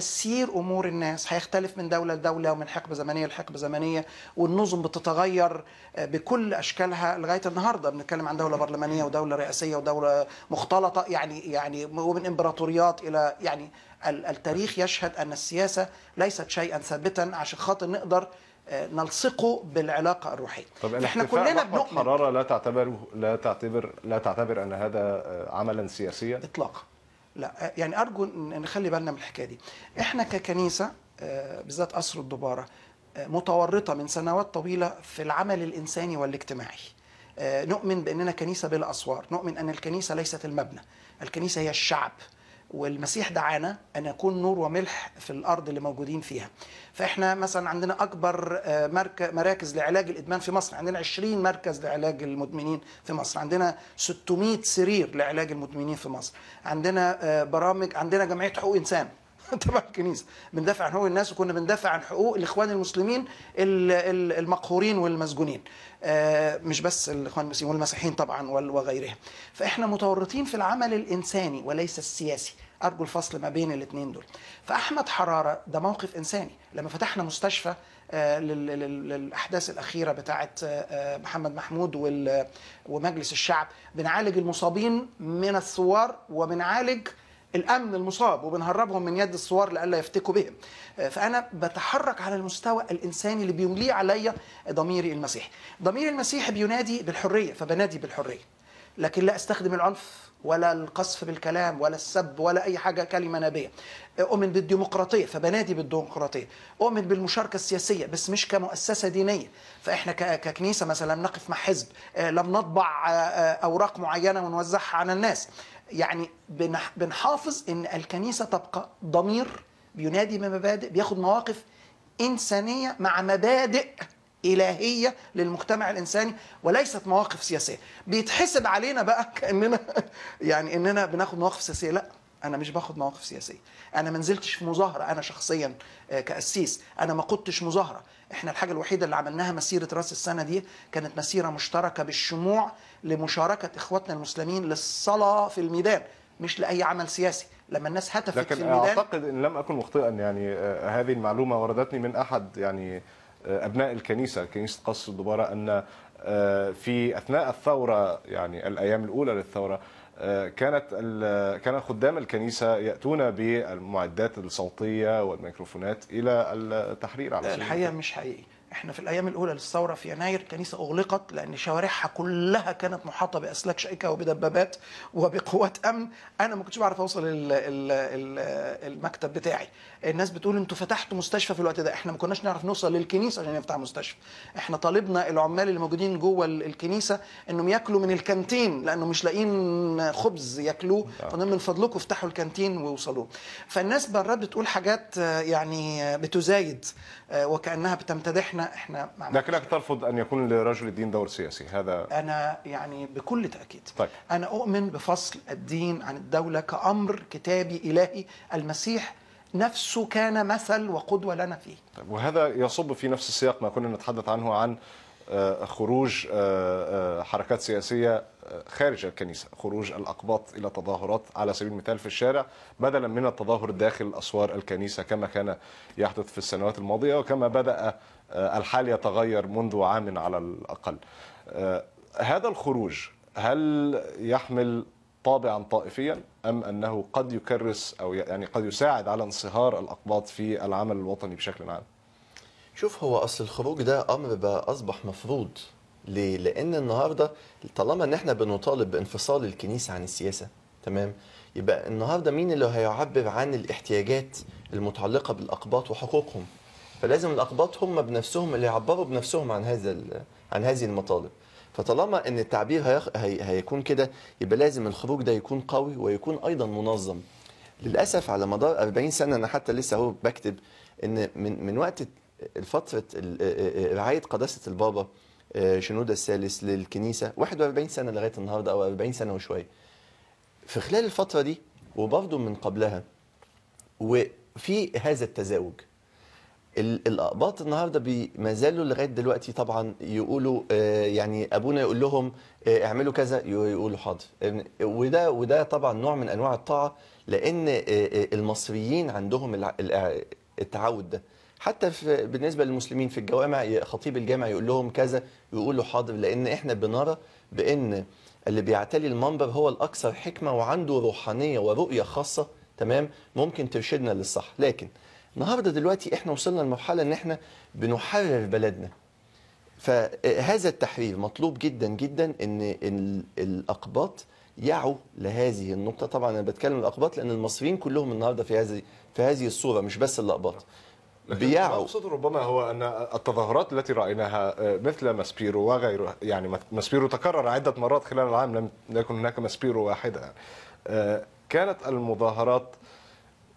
تسيير أمور الناس. هيختلف من دولة لدولة ومن حقبة زمنية لحقبة زمنية والنظم بتتغير آه، بكل أشكالها لغاية النهارده. بنتكلم عن دولة برلمانية ودولة رئاسية ودولة مختلطة. يعني يعني ومن إمبراطوريات إلى يعني ال- التاريخ يشهد أن السياسة ليست شيئا ثابتا عشان خاطر نقدر آه، نلصقه بالعلاقة الروحية. طب إحنا كلنا بنؤمن. حرارة لا تعتبر لا تعتبر لا تعتبر أن هذا آه، عملا سياسيا؟ اطلاقا. لا يعني أرجو ان نخلي بالنا من الحكاية دي. إحنا ككنيسة آه، بالذات قصر الدبارة آه، متورطة من سنوات طويلة في العمل الإنساني والاجتماعي. آه، نؤمن بأننا كنيسة بلا أسوار نؤمن أن الكنيسة ليست المبنى. الكنيسة هي الشعب. والمسيح دعانا أن نكون نور وملح في الأرض اللي موجودين فيها. فإحنا مثلا عندنا أكبر آه، مراكز لعلاج الإدمان في مصر. عندنا 20 مركز لعلاج المدمنين في مصر. عندنا 600 سرير لعلاج المدمنين في مصر. عندنا آه، برامج عندنا جمعية حقوق إنسان. تبع الكنيسة. بندافع عن حقوق الناس وكنا بندافع عن حقوق الإخوان المسلمين ال- ال- المقهورين والمسجونين. آه، مش بس الإخوان المسلمين والمسيحيين طبعا وغيرهم. فإحنا متورطين في العمل الإنساني وليس السياسي. أرجو الفصل ما بين الاثنين دول. فأحمد حرارة ده موقف إنساني. لما فتحنا مستشفى آه، لل- لل- للأحداث الأخيرة بتاعه آه، محمد محمود ومجلس الشعب بنعالج المصابين من الثوار وبنعالج الأمن المصاب وبنهربهم من يد الثوار لئلا يفتكوا بهم. آه، فأنا بتحرك على المستوى الإنساني اللي بيمليه عليا ضميري المسيحي ضميري المسيحي بينادي بالحرية فبنادي بالحرية. لكن لا أستخدم العنف. ولا القذف بالكلام ولا السب ولا أي حاجة كلمة نابيه أؤمن بالديمقراطية فبنادي بالديمقراطية. أؤمن بالمشاركة السياسية بس مش كمؤسسة دينية. فإحنا ككنيسة مثلا نقف مع حزب آه، لم نطبع آه، آه، أوراق معينة ونوزعها على الناس. يعني بنح- بنحافظ إن الكنيسة تبقى ضمير بينادي بمبادئ بياخد مواقف إنسانية مع مبادئ إلهية للمجتمع الإنساني وليست مواقف سياسية. بيتحسب علينا بقى كأننا يعني إننا بناخد مواقف سياسية؟ لا أنا مش باخد مواقف سياسية. أنا ما نزلتش في مظاهرة أنا شخصيا آه، كأسيس. أنا ما قدتش مظاهرة. إحنا الحاجة الوحيدة اللي عملناها مسيرة رأس السنة دي كانت مسيرة مشتركة بالشموع لمشاركة إخواتنا المسلمين للصلاة في الميدان مش لأي عمل سياسي. لما الناس هتفت في لكن الميدان أعتقد إن لم أكن مخطئا يعني آه، هذه المعلومة وردتني من أحد يعني أبناء الكنيسة. كنيسه قصر الدبارة أن آه، في أثناء الثورة يعني الأيام الأولى للثورة آه، كانت كان خدام الكنيسة يأتون بالمعدات الصوتية والميكروفونات إلى التحرير على الحقيقة مش حقيقي. إحنا في الأيام الاولى للثوره في يناير الكنيسه اغلقت لأن شوارعها كلها كانت محاطه باسلاك شائكه وبدبابات وبقوات امن. أنا ما كنتش بعرف اوصل ال ال ال المكتب بتاعي. الناس بتقول أنتوا فتحتوا مستشفى في الوقت ده. إحنا ما كناش نعرف نوصل للكنيسة عشان نفتح مستشفى. إحنا طالبنا العمال اللي موجودين جوه ال- الكنيسة انهم ياكلوا من الكانتين لأنه مش لاقيين خبز ياكلوه. فقلنا من فضلكم افتحوا الكانتين ووصلوه. فالناس برات بتقول حاجات يعني بتزايد. وكأنها بتمتدحنا إحنا لكنك ترفض أن يكون لرجل الدين دور سياسي. هذا أنا يعني بكل تأكيد. طيب. أنا أؤمن بفصل الدين عن الدولة كأمر كتابي إلهي. المسيح نفسه كان مثل وقدوة لنا فيه. طيب وهذا يصب في نفس السياق ما كنا نتحدث عنه عن آه، خروج آه، آه، حركات سياسية آه، خارج الكنيسة. خروج الأقباط إلى تظاهرات على سبيل المثال في الشارع بدلا من التظاهر داخل أسوار الكنيسة كما كان يحدث في السنوات الماضية وكما بدأ آه، الحال يتغير منذ عام على الأقل. آه، هذا الخروج هل يحمل طابعا طائفيا أم أنه قد يكرس أو يعني قد يساعد على انصهار الأقباط في العمل الوطني بشكل عام؟ شوف هو أصل الخروج ده أمر بقى أصبح مفروض. ليه؟ لأن النهارده طالما إن إحنا بنطالب بانفصال الكنيسة عن السياسة تمام؟ يبقى النهارده مين اللي هيعبر عن الاحتياجات المتعلقة بالأقباط وحقوقهم؟ فلازم الأقباط هم بنفسهم اللي يعبروا بنفسهم عن هذا عن هذه المطالب. فطالما إن التعبير هيخ... هي... هيكون كده يبقى لازم الخروج ده يكون قوي ويكون أيضا منظم. للأسف على مدار 40 سنة أنا حتى لسه أهو بكتب إن من من وقت الفترة ال- رعاية قداسة البابا شنودة الثالث للكنيسة. 41 سنة لغاية النهارده أو 40 سنة وشوية. في خلال الفترة دي وبرضه من قبلها وفي هذا التزاوج. ال- الأقباط النهارده ما زالوا لغاية دلوقتي طبعا يقولوا آه، يعني أبونا يقول لهم آه، اعملوا كذا يقولوا حاضر. وده وده طبعا نوع من أنواع الطاعة لأن آه، آه، المصريين عندهم التعود ده. حتى في بالنسبة للمسلمين في الجوامع خطيب الجامع يقول لهم كذا يقولوا حاضر لأن إحنا بنرى بأن اللي بيعتلي المنبر هو الأكثر حكمة وعنده روحانية ورؤية خاصة تمام؟ ممكن ترشدنا للصح. لكن النهارده دلوقتي إحنا وصلنا لمرحلة إن إحنا بنحرر بلدنا. فهذا التحرير مطلوب جدا جدا إن ال- الأقباط يعوا لهذه النقطة. طبعا أنا بتكلم الأقباط لأن المصريين كلهم النهارده في هذه في هذه الصورة مش بس الأقباط. بيعوا أقصده ربما هو أن التظاهرات التي رأيناها آه، مثل ماسبيرو وغيره يعني ماسبيرو تكرر عدة مرات خلال العام لم يكن هناك ماسبيرو واحدة. آه، كانت المظاهرات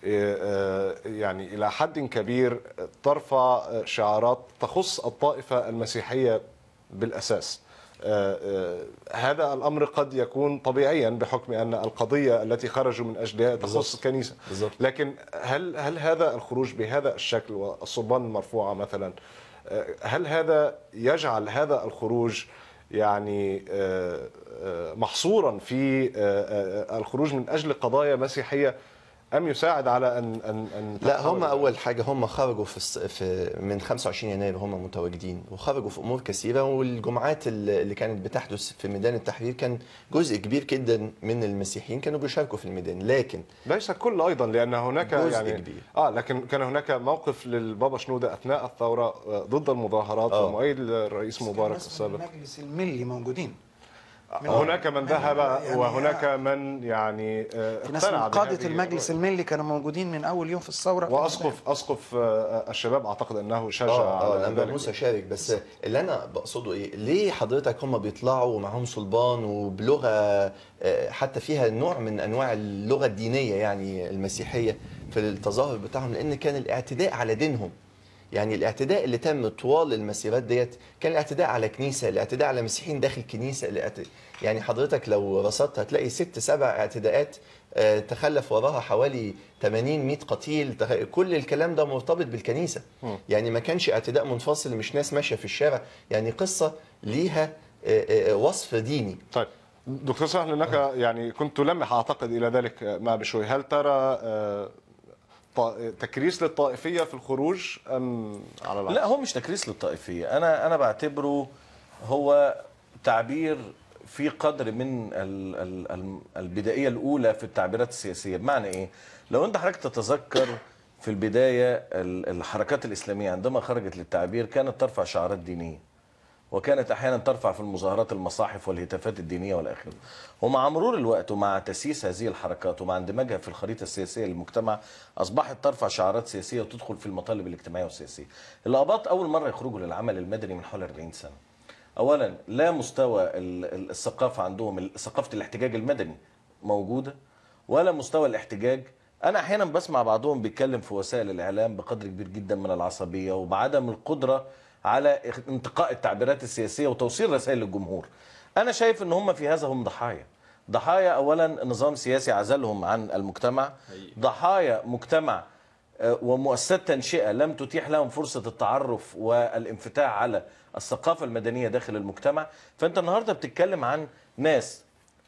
آه، يعني إلى حد كبير ترفع شعارات تخص بالأساس آه، آه، هذا الأمر قد يكون طبيعيا بحكم أن القضية التي خرجوا من أجلها تخص بالظبط. الكنيسة بالظبط. لكن هل هل هذا الخروج بهذا الشكل والصلبان المرفوعه مثلا آه، هل هذا يجعل هذا الخروج يعني آه، آه، محصورا في آه، آه، الخروج من أجل قضايا مسيحية أم يساعد على ان ان أن لا هم؟ أول حاجة هم خرجوا في, الص- في من 25 يناير هم متواجدين وخرجوا في أمور كثيرة والجمعات اللي اللي كانت بتحدث في ميدان التحرير كان جزء كبير جدا من المسيحيين كانوا بيشاركوا في الميدان لكن ليس الكل أيضا لأن هناك جزء يعني كبير. آه لكن كان هناك موقف للبابا شنودة أثناء الثورة آه، ضد المظاهرات آه. ومؤيد الرئيس مبارك السابق المجلس الملي موجودين هناك من ذهب يعني وهناك من يعني آه، في ناس من قادة المجلس الملي كانوا موجودين من أول يوم في الثورة. واسقف أسقف آه، الشباب أعتقد إنه شجع آه آه على ذلك. موسى شارك بس اللي أنا بقصده إيه ليه حضرتك هم بيطلعوا ومعاهم صلبان وبلغة آه، حتى فيها نوع من أنواع اللغة الدينية يعني المسيحية في التظاهر بتاعهم؟ لأن كان الاعتداء على دينهم. يعني الاعتداء اللي تم طوال المسيرات ديت كان الاعتداء على كنيسة الاعتداء على مسيحيين داخل كنيسة يعني حضرتك لو رصدت هتلاقي ست سبع اعتداءات آه، تخلف وراها حوالي 80 100 قتيل كل الكلام ده مرتبط بالكنيسة. يعني ما كانش اعتداء منفصل مش ناس ماشية في الشارع يعني قصة ليها آه، آه، وصف ديني. طيب دكتور سهل انك يعني كنت تلمح أعتقد إلى ذلك مع بشوي. هل ترى تكريس للطائفية في الخروج أم على العكس؟ لا هو مش تكريس للطائفية. أنا أنا بعتبره هو تعبير في قدر من ال ال ال البدائية الأولى في التعبيرات السياسية. بمعنى إيه؟ لو أنت حضرتك تتذكر في البداية ال- الحركات الإسلامية عندما خرجت للتعبير كانت ترفع شعارات دينية. وكانت أحيانا ترفع في المظاهرات المصاحف والهتافات الدينية والى اخره. ومع مرور الوقت ومع تسييس هذه الحركات ومع اندماجها في الخريطة السياسية للمجتمع أصبحت ترفع شعارات سياسية وتدخل في المطالب الاجتماعية والسياسية. الاباط أول مرة يخرجوا للعمل المدني من حوالي 40 سنة. اولا لا مستوى ال- ال- الثقافة عندهم ثقافة الاحتجاج المدني موجودة ولا مستوى الاحتجاج أنا أحيانا بسمع بعضهم بيتكلم في وسائل الإعلام بقدر كبير جدا من العصبية وبعدم القدرة على انتقاء التعبيرات السياسية وتوصيل رسائل للجمهور. أنا شايف إن هم في هذا هم ضحايا. ضحايا اولا نظام سياسي عزلهم عن المجتمع. ضحايا مجتمع آه، ومؤسسات تنشئة لم تتيح لهم فرصة التعرف والانفتاح على الثقافة المدنية داخل المجتمع. فأنت النهارده بتتكلم عن ناس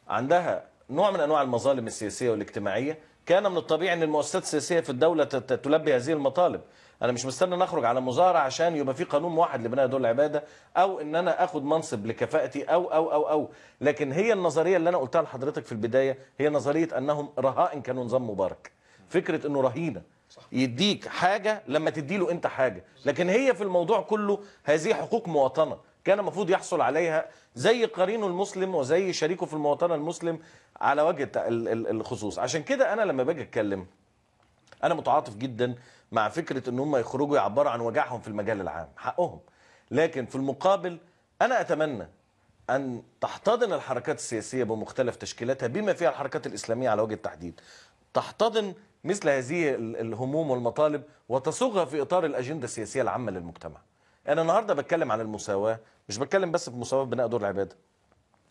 عندها نوع من أنواع المظالم السياسية والاجتماعية. كان من الطبيعي إن المؤسسات السياسية في الدولة تلبي هذه المطالب. أنا مش مستني نخرج على مظاهره عشان يبقى في قانون موحد لبناء دول العبادة أو إن أنا آخد منصب لكفاءتي أو أو أو أو. لكن هي النظرية اللي أنا قلتها لحضرتك في البداية هي نظرية أنهم رهائن كانوا نظام مبارك. فكرة إنه رهينة يديك حاجة لما تديله أنت حاجة. لكن هي في الموضوع كله هذه حقوق مواطنة. كان المفروض يحصل عليها زي قرينه المسلم وزي شريكه في المواطنة المسلم على وجه الخصوص. عشان كده أنا لما باجي أتكلم أنا متعاطف جدا مع فكرة إن هم يخرجوا يعبروا عن وجعهم في المجال العام حقهم. لكن في المقابل أنا أتمنى أن تحتضن الحركات السياسية بمختلف تشكيلاتها بما فيها الحركات الإسلامية على وجه التحديد. تحتضن مثل هذه ال- الهموم والمطالب وتصوغها في إطار الأجندة السياسية العامة للمجتمع. أنا النهارده بتكلم عن المساواة مش بتكلم بس في مساواة بناء دور العبادة.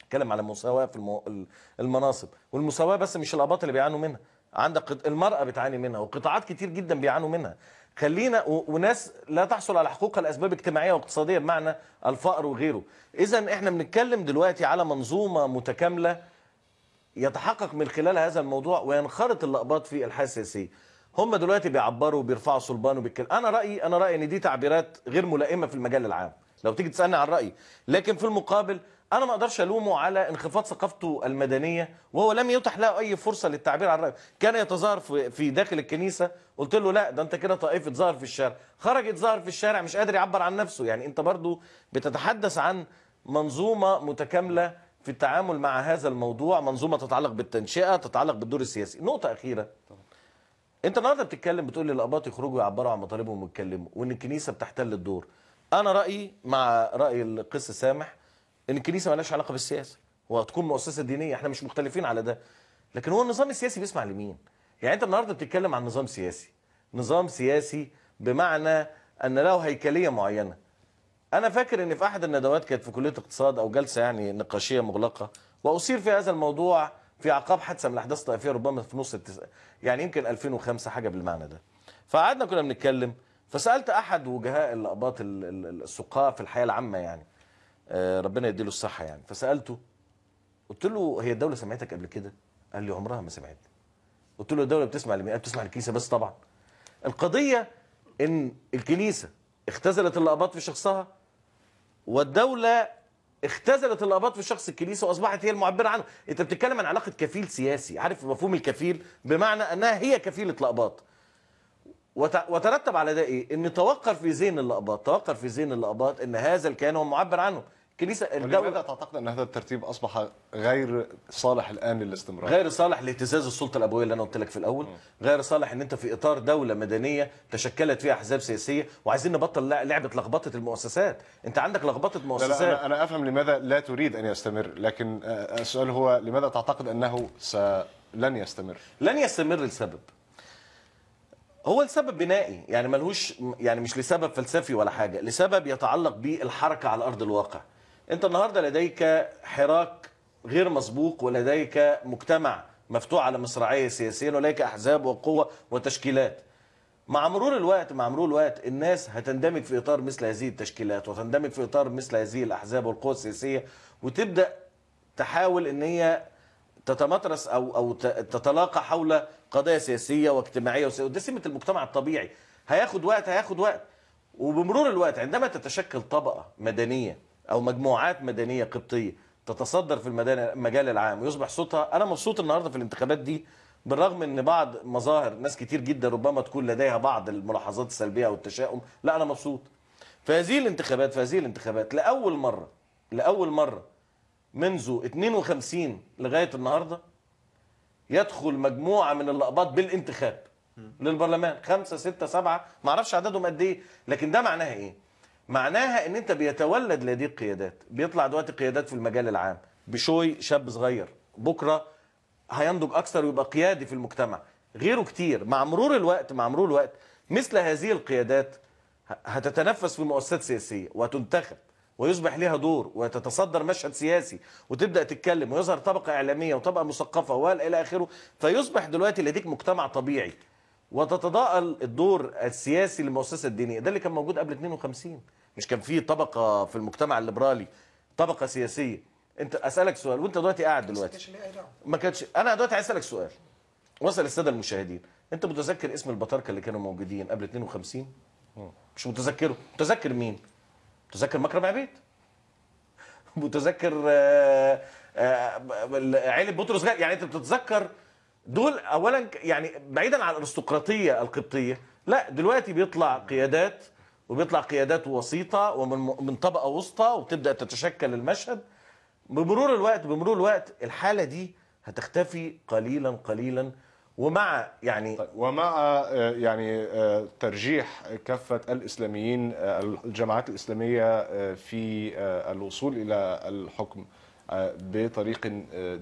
بتكلم على المساواه في المناصب. والمساواة بس مش الأباط اللي بيعانوا منها. عندك المرأة بتعاني منها وقطاعات كتير جدا بيعانوا منها. خلينا. وناس لا تحصل على حقوقها لاسباب اجتماعيه واقتصاديه بمعنى الفقر وغيره. اذا إحنا بنتكلم دلوقتي على منظومة متكاملة يتحقق من خلال هذا الموضوع وينخرط اللقبات في الحياة السياسيه هم دلوقتي بيعبروا وبيرفعوا صلبان وبيتكلموا أنا رأيي أنا رأيي إن دي تعبيرات غير ملائمة في المجال العام لو تيجي تسألني عن رأيي. لكن في المقابل أنا ما أقدرش ألومه على انخفاض ثقافته المدنية وهو لم يتح له أي فرصة للتعبير عن رأيه. كان يتظاهر في داخل الكنيسة قلت له لا ده أنت كده طائفة ظاهر في الشارع. خرج يتظاهر في الشارع مش قادر يعبر عن نفسه. يعني أنت برضو بتتحدث عن منظومة متكاملة في التعامل مع هذا الموضوع منظومة تتعلق بالتنشئة تتعلق بالدور السياسي. نقطة أخيرة. أنت النهارده بتتكلم بتقول لي الأباط يخرجوا يعبروا عن مطالبهم ويتكلموا وإن الكنيسة بتحتل الدور. أنا رأيي مع رأي القس سامح الكنيسة مالهاش علاقة بالسياسة. وهتكون مؤسسة دينية. إحنا مش مختلفين على ده. لكن هو النظام السياسي بيسمع لمين؟ يعني أنت النهارده بتتكلم عن نظام سياسي. نظام سياسي بمعنى أن له هيكلية معينة. أنا فاكر إن في أحد الندوات كانت في كلية اقتصاد أو جلسة يعني نقاشية مغلقة. وأثير في هذا الموضوع في اعقاب حادثة من الأحداث الطائفية ربما في نص التس... يعني يمكن 2005 حاجة بالمعنى ده. فقعدنا كنا بنتكلم فسألت أحد وجهاء الأقباط ال- ال- السقاء في الحياة العامة يعني. ربنا يديله الصحة يعني. فسألته قلت له هي الدولة سمعتك قبل كده؟ قال لي عمرها ما سمعتني. قلت له الدولة بتسمع لمين بتسمع للكنيسه بس طبعا. القضية إن الكنيسة اختزلت الاقباط في شخصها والدولة اختزلت الاقباط في شخص الكنيسة وأصبحت هي المعبرة عنه. أنت بتتكلم عن علاقة كفيل سياسي. عارف مفهوم الكفيل؟ بمعنى أنها هي كفيلة الاقباط وت- وترتب على ده إيه؟ إن توقر في ذهن الاقباط توقر في ذهن الاقباط إن هذا الكيان هو معبر عنه. الكنيسة ولماذا الدولة تعتقد أن هذا الترتيب أصبح غير صالح الآن للاستمرار؟ غير صالح لاهتزاز السلطة الأبوية اللي أنا قلت لك في الأول. غير صالح إن أنت في إطار دولة مدنية تشكلت فيها أحزاب سياسية وعايزين نبطل لع- لعبة لخبطة المؤسسات. أنت عندك لخبطة لا مؤسسات. لا أنا, أنا أفهم لماذا لا تريد أن يستمر لكن آه، السؤال هو لماذا تعتقد أنه س... لن يستمر؟ لن يستمر لسبب. هو السبب بنائي يعني ملهوش يعني مش لسبب فلسفي ولا حاجة لسبب يتعلق بالحركة على أرض الواقع. أنت النهارده لديك حراك غير مسبوق ولديك مجتمع مفتوح على مصراعيه سياسيا ولديك أحزاب وقوة وتشكيلات. مع مرور الوقت مع مرور الوقت الناس هتندمج في إطار مثل هذه التشكيلات وتندمج في إطار مثل هذه الأحزاب والقوى السياسية وتبدأ تحاول إن هي تتمترس أو أو تتلاقى حول قضايا سياسية واجتماعية وسياسية. وده سمة المجتمع الطبيعي. هياخد وقت هياخد وقت. وبمرور الوقت عندما تتشكل طبقة مدنية أو مجموعات مدنية قبطية تتصدر في المجال العام ويصبح صوتها أنا مبسوط النهارده في الانتخابات دي بالرغم إن بعض مظاهر ناس كتير جدا ربما تكون لديها بعض الملاحظات السلبية أو التشاؤم. لا أنا مبسوط. في هذه الانتخابات في هذه الانتخابات لأول مره لأول مرة منذ 52 لغاية النهارده يدخل مجموعة من اللقبات بالانتخاب للبرلمان. خمسة ستة سبعة ما أعرفش عددهم قد إيه لكن ده معناها إيه؟ معناها إن أنت بيتولد لديك قيادات بيطلع دلوقتي قيادات في المجال العام بشوي شاب صغير بكرة هينضج أكثر ويبقى قيادي في المجتمع غيره كتير مع مرور الوقت مع مرور الوقت مثل هذه القيادات هتتنفس في مؤسسات سياسية وتنتخب ويصبح لها دور وتتصدر مشهد سياسي وتبدأ تتكلم ويظهر طبقة إعلامية وطبقة مثقفة وإلى آخره فيصبح دلوقتي لديك مجتمع طبيعي وتتضاءل الدور السياسي للمؤسسه الدينية ده اللي كان موجود قبل 52 مش كان في طبقة في المجتمع الليبرالي طبقة سياسية. انت أسألك سؤال وانت دلوقتي قاعد دلوقتي. ما كانش أنا دلوقتي عايز أسألك سؤال. وصل السادة المشاهدين انت متذكر اسم البطاركه اللي كانوا موجودين قبل 52 مش متذكره. متذكر مين؟ متذكر مكرم عبيد؟ متذكر آه، آه، عيلة بطرس غالي يعني انت بتتذكر دول اولا يعني بعيدا عن الأرستقراطية القبطية لا دلوقتي بيطلع قيادات وبيطلع قيادات وسيطة ومن من طبقة وسطى وبتبدأ تتشكل المشهد. بمرور الوقت بمرور الوقت الحالة دي هتختفي قليلا قليلا. ومع يعني ومع آه، يعني آه، ترجيح كافة الإسلاميين آه، الجماعات الإسلامية آه، في الوصول إلى الحكم بطريق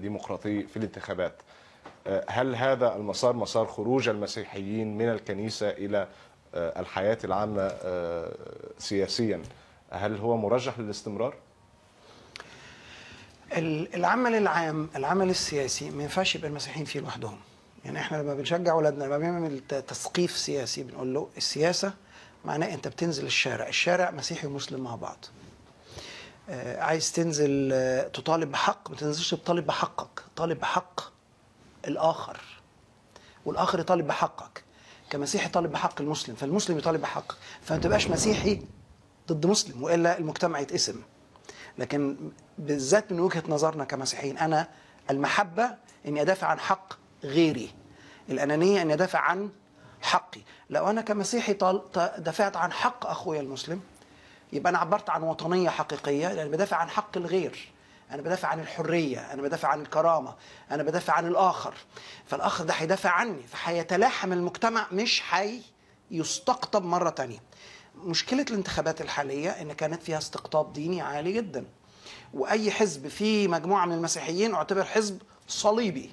ديمقراطي في الانتخابات. هل هذا المسار مسار خروج المسيحيين من الكنيسة إلى آه، الحياة العامة آه، سياسيا. هل هو مرجح للاستمرار؟ ال- العمل العام العمل السياسي ما ينفعش يبقى المسيحيين فيه لوحدهم. يعني إحنا لما بنشجع اولادنا لما بنعمل تثقيف سياسي بنقول له السياسة معناه انت بتنزل الشارع. الشارع مسيحي ومسلم مع بعض. آه، عايز تنزل تطالب بحق ما تنزلش تطالب بحقك. طالب بحق الآخر. والآخر يطالب بحقك. كمسيحي طالب بحق المسلم فالمسلم يطالب بحقك فما تبقاش مسيحي ضد مسلم وإلا المجتمع يتقسم. لكن بالذات من وجهة نظرنا كمسيحيين أنا المحبة إني أدافع عن حق غيري الأنانية أني أدافع عن حقي. لو أنا كمسيحي دافعت عن حق أخويا المسلم يبقى أنا عبرت عن وطنية حقيقية لأن بدافع عن حق الغير. أنا بدافع عن الحرية أنا بدافع عن الكرامة أنا بدافع عن الآخر. فالآخر ده هيدافع عني فهيتلاحم المجتمع مش حي يستقطب مرة تانية. مشكلة الانتخابات الحالية إن كانت فيها استقطاب ديني عالي جدا. وأي حزب فيه مجموعة من المسيحيين اعتبر حزب صليبي.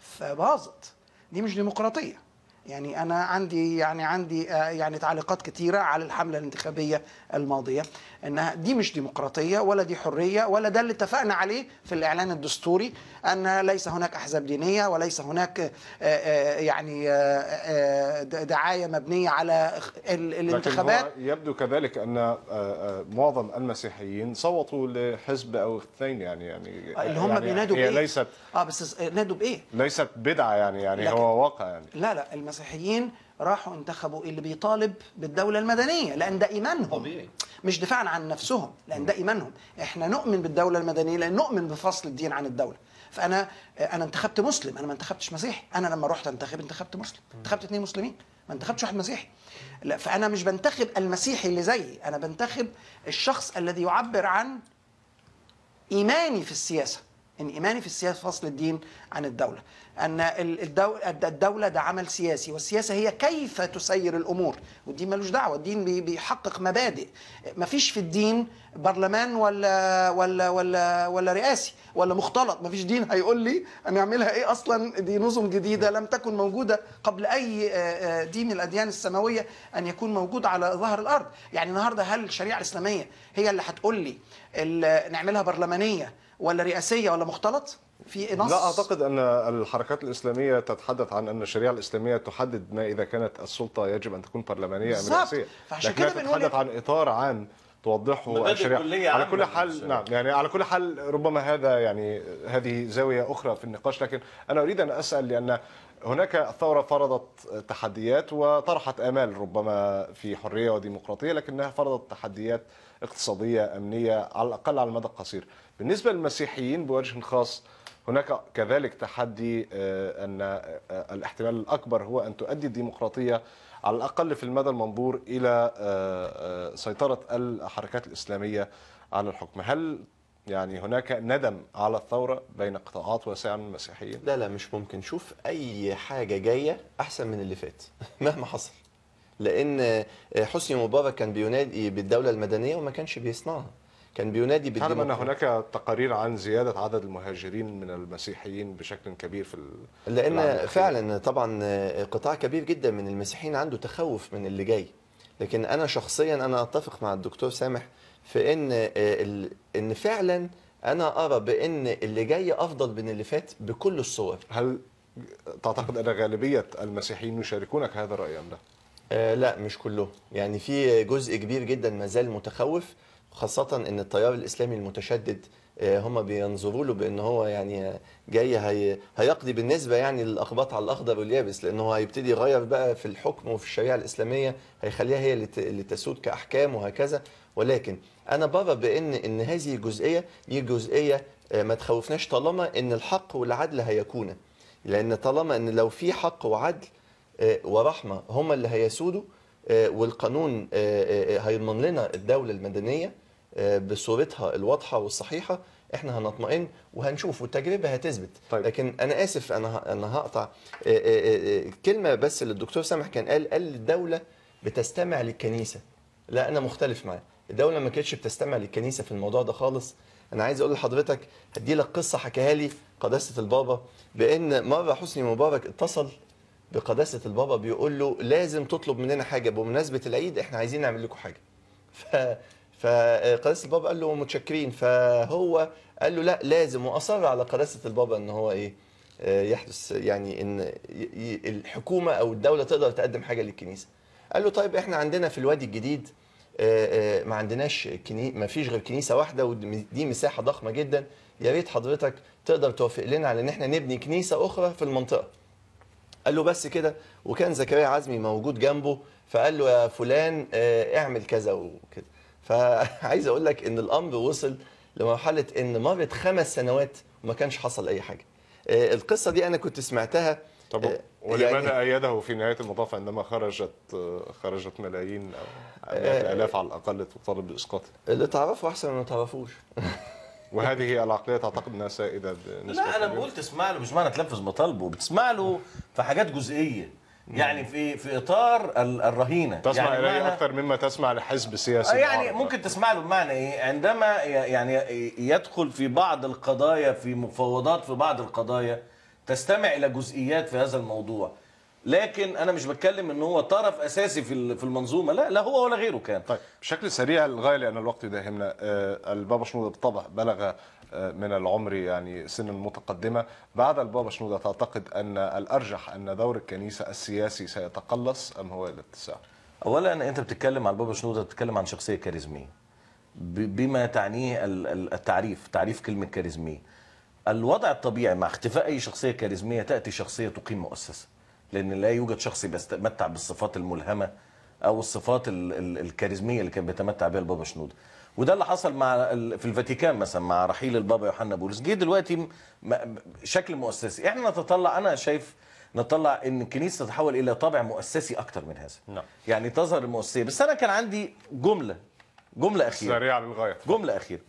فباظت. دي مش ديمقراطية. يعني أنا عندي يعني عندي آه، يعني تعليقات كتيرة على الحملة الانتخابية الماضية. إنها دي مش ديمقراطية ولا دي حرية ولا ده اللي اتفقنا عليه في الإعلان الدستوري أن ليس هناك أحزاب دينية وليس هناك آه، آه، يعني آه، دعاية مبنية على ال- الانتخابات لكن هو يبدو كذلك أن معظم المسيحيين صوتوا لحزب أو اثنين يعني يعني اللي هم يعني بينادوا هي بإيه؟ ليست آه بس نادوا بإيه؟ ليست بدعة يعني يعني هو واقع يعني لا لا المسيحيين راحوا انتخبوا اللي بيطالب بالدولة المدنية لأن ده إيمانهم. طبيعي. مش دفاعا عن نفسهم لأن ده إيمانهم. إحنا نؤمن بالدولة المدنية لأن نؤمن بفصل الدين عن الدولة. فأنا أنا انتخبت مسلم أنا ما انتخبتش مسيحي. أنا لما رحت انتخب انتخبت مسلم. انتخبت اثنين مسلمين ما انتخبتش واحد مسيحي. لا فأنا مش بنتخب المسيحي اللي زيي أنا بنتخب الشخص الذي يعبر عن إيماني في السياسة. إن إيماني في السياسة فصل الدين عن الدولة. أن ال- الدو- الدولة ده عمل سياسي والسياسة هي كيف تسير الأمور؟ والدين ملوش دعوة الدين بي- بيحقق مبادئ. ما فيش في الدين برلمان ولا ولا ولا ولا رئاسي ولا مختلط. ما فيش دين هيقول لي أنا اعملها إيه أصلا؟ دي نظم جديدة لم تكن موجودة قبل أي آه، آه، دين من الأديان السماوية أن يكون موجود على ظهر الأرض. يعني النهارده هل الشريعة الإسلامية هي اللي هتقول لي نعملها برلمانية ولا رئاسية ولا مختلط في نص لا أعتقد أن الحركات الإسلامية تتحدث عن أن الشريعة الإسلامية تحدد ما إذا كانت السلطة يجب أن تكون برلمانيه ام بالظبط. رئاسية فعشان كده بنقول تتحدث عن إطار عام توضحه الشريعة على كل حال للشريعة. نعم يعني على كل حال ربما هذا يعني هذه زاوية أخرى في النقاش لكن أنا أريد أن أسأل لأن هناك الثوره فرضت تحديات وطرحت آمال ربما في حرية وديمقراطية لكنها فرضت تحديات اقتصادية أمنية على الأقل على المدى القصير. بالنسبة للمسيحيين بوجه خاص هناك كذلك تحدي آه، أن آه، الاحتمال الأكبر هو أن تؤدي الديمقراطية على الأقل في المدى المنظور إلى آه، سيطرة الحركات الإسلامية على الحكم. هل يعني هناك ندم على الثورة بين قطاعات واسعة من المسيحيين؟ لا لا مش ممكن. شوف أي حاجة جاية أحسن من اللي فات مهما حصل. لأن حسني مبارك كان بينادي بالدولة المدنية وما كانش بيصنعها كان بينادي تعلم أن هناك تقارير عن زيادة عدد المهاجرين من المسيحيين بشكل كبير في لأن. فعلا طبعا قطاع كبير جدا من المسيحيين عنده تخوف من اللي جاي لكن أنا شخصيا أنا أتفق مع الدكتور سامح في إن ال- إن فعلا أنا أرى بإن اللي جاي أفضل من اللي فات بكل الصور هل تعتقد أن غالبية المسيحيين يشاركونك هذا الرأي أم لا؟ آه لا مش كلهم يعني في جزء كبير جدا ما زال متخوف خاصة إن التيار الإسلامي المتشدد آه، هم بينظروا له بأن هو يعني جاي هي هيقضي بالنسبة يعني للأخباط على الأخضر واليابس لأن هو هيبتدي يغير بقى في الحكم وفي الشريعة الإسلامية هيخليها هي اللي تسود كأحكام وهكذا. ولكن أنا برى بأن إن هذه الجزئيه دي جزئية آه، ما تخوفناش طالما إن الحق والعدل هيكون. لأن طالما إن لو في حق وعدل ورحمة. هم اللي هيسودوا آه، والقانون آه، آه، هيضمن لنا الدولة المدنية آه، بصورتها الواضحة والصحيحة. إحنا هنطمئن وهنشوف والتجربة هتثبت. طيب. لكن أنا آسف أنا أنا هقطع. آه، آه، آه، كلمة بس اللي الدكتور سامح كان قال قال الدولة بتستمع للكنيسة. لا أنا مختلف معاه. الدولة ما كانتش بتستمع للكنيسة في الموضوع ده خالص. أنا عايز أقول لحضرتك هدي لك قصة حكاها لي قداسة البابا بأن مرة حسني مبارك اتصل بقداسة البابا بيقول له لازم تطلب مننا حاجة بمناسبة العيد إحنا عايزين نعمل لكم حاجة. ف فقداسه البابا قال له متشكرين. فهو قال له لا لازم. وأصر على قداسة البابا إن هو إيه آه، يحدث يعني إن الحكومة أو الدولة تقدر تقدم حاجة للكنيسة. قال له طيب إحنا عندنا في الوادي الجديد آه، آه، ما عندناش كني... ما فيش غير كنيسة واحدة ودي مساحة ضخمة جدا. يا ريت حضرتك تقدر توافق لنا على إن إحنا نبني كنيسة أخرى في المنطقة. قال له بس كده. وكان زكريا عزمي موجود جنبه فقال له يا فلان آه، اعمل كذا وكده. فعايز أقول لك إن الأمر وصل لمرحلة إن مرت خمس سنوات وما كانش حصل أي حاجة. آه، القصة دي أنا كنت سمعتها طب آه، ولماذا أيده في نهاية المطاف عندما خرجت خرجت ملايين آه، الآلاف على الأقل تطالب بإسقاطه؟ اللي تعرفه أحسن من ما تعرفوش. وهذه العقلية تعتقد أنها سائدة بالنسبة لا أنا؟ بقول تسمع له مش معنى تنفذ مطالبه بتسمع له في حاجات جزئية يعني في في إطار ال- الرهينة تسمع يعني بمعنى- أكثر مما تسمع لحزب آه سياسي يعني معارض. ممكن تسمع له بمعنى إيه عندما يعني يدخل في بعض القضايا في مفاوضات في بعض القضايا تستمع إلى جزئيات في هذا الموضوع لكن أنا مش بتكلم إن هو طرف أساسي في في المنظومة. لا لا هو ولا غيره كان. طيب بشكل سريع للغايه لأن الوقت يداهمنا آه، البابا شنودة بالطبع بلغ آه، من العمر يعني سنا متقدمة. بعد البابا شنودة تعتقد أن الأرجح أن دور الكنيسة السياسي سيتقلص أم هو الاتساع؟ اولا أنت بتتكلم عن بابا شنودة بتتكلم عن شخصية كاريزمية. ب- بما تعنيه ال- ال- التعريف تعريف كلمة كاريزمية. الوضع الطبيعي مع اختفاء أي شخصية كاريزمية تأتي شخصية تقيم مؤسسة. لأن لا يوجد شخص بيتمتع بالصفات الملهمة أو الصفات ال- ال- الكاريزمية اللي كان بيتمتع بها البابا شنودة. وده اللي حصل مع ال- في الفاتيكان مثلا مع رحيل البابا يوحنا بولس. جه دلوقتي شكل مؤسسي. إحنا نتطلع أنا شايف نطلع إن الكنيسة تتحول إلى طابع مؤسسي أكتر من هذا. نعم. يعني تظهر المؤسسية. بس أنا كان عندي جملة جملة أخيرة. سريعه للغاية. جملة أخيرة.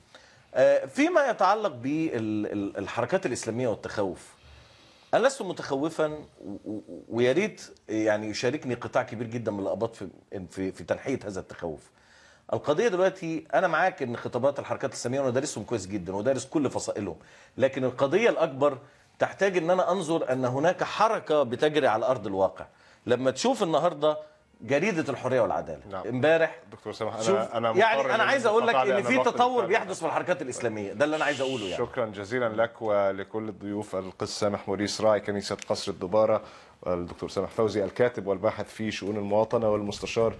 آه، فيما يتعلق بالحركات الإسلامية والتخوف أنا لست متخوفا ويا ريت يعني يشاركني قطاع كبير جدا من الأباط في في في تنحية هذا التخوف. القضية دلوقتي أنا معاك إن خطابات الحركات الاسلاميه وأنا دارسهم كويس جدا ودارس كل فصائلهم لكن القضية الأكبر تحتاج إن أنا أنظر أن هناك حركة بتجري على أرض الواقع. لما تشوف النهارده جريدة الحرية والعدالة. نعم. امبارح دكتور سامح شوف أنا أنا يعني أنا عايز أقول لك إن في تطور بيحدث في الحركات الإسلامية. ده اللي أنا عايز أقوله يعني. شكرا جزيلا لك ولكل الضيوف القس سامح موريس راعي كنيسة قصر الدبارة والدكتور سامح فوزي الكاتب والباحث في شؤون المواطنة والمستشار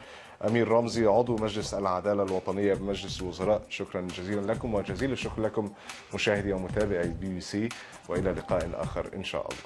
أمير رمزي عضو مجلس العدالة الوطنية بمجلس الوزراء. شكرا جزيلا لكم وجزيل الشكر لكم مشاهدي ومتابعي بي بي سي وإلى لقاء آخر إن شاء الله.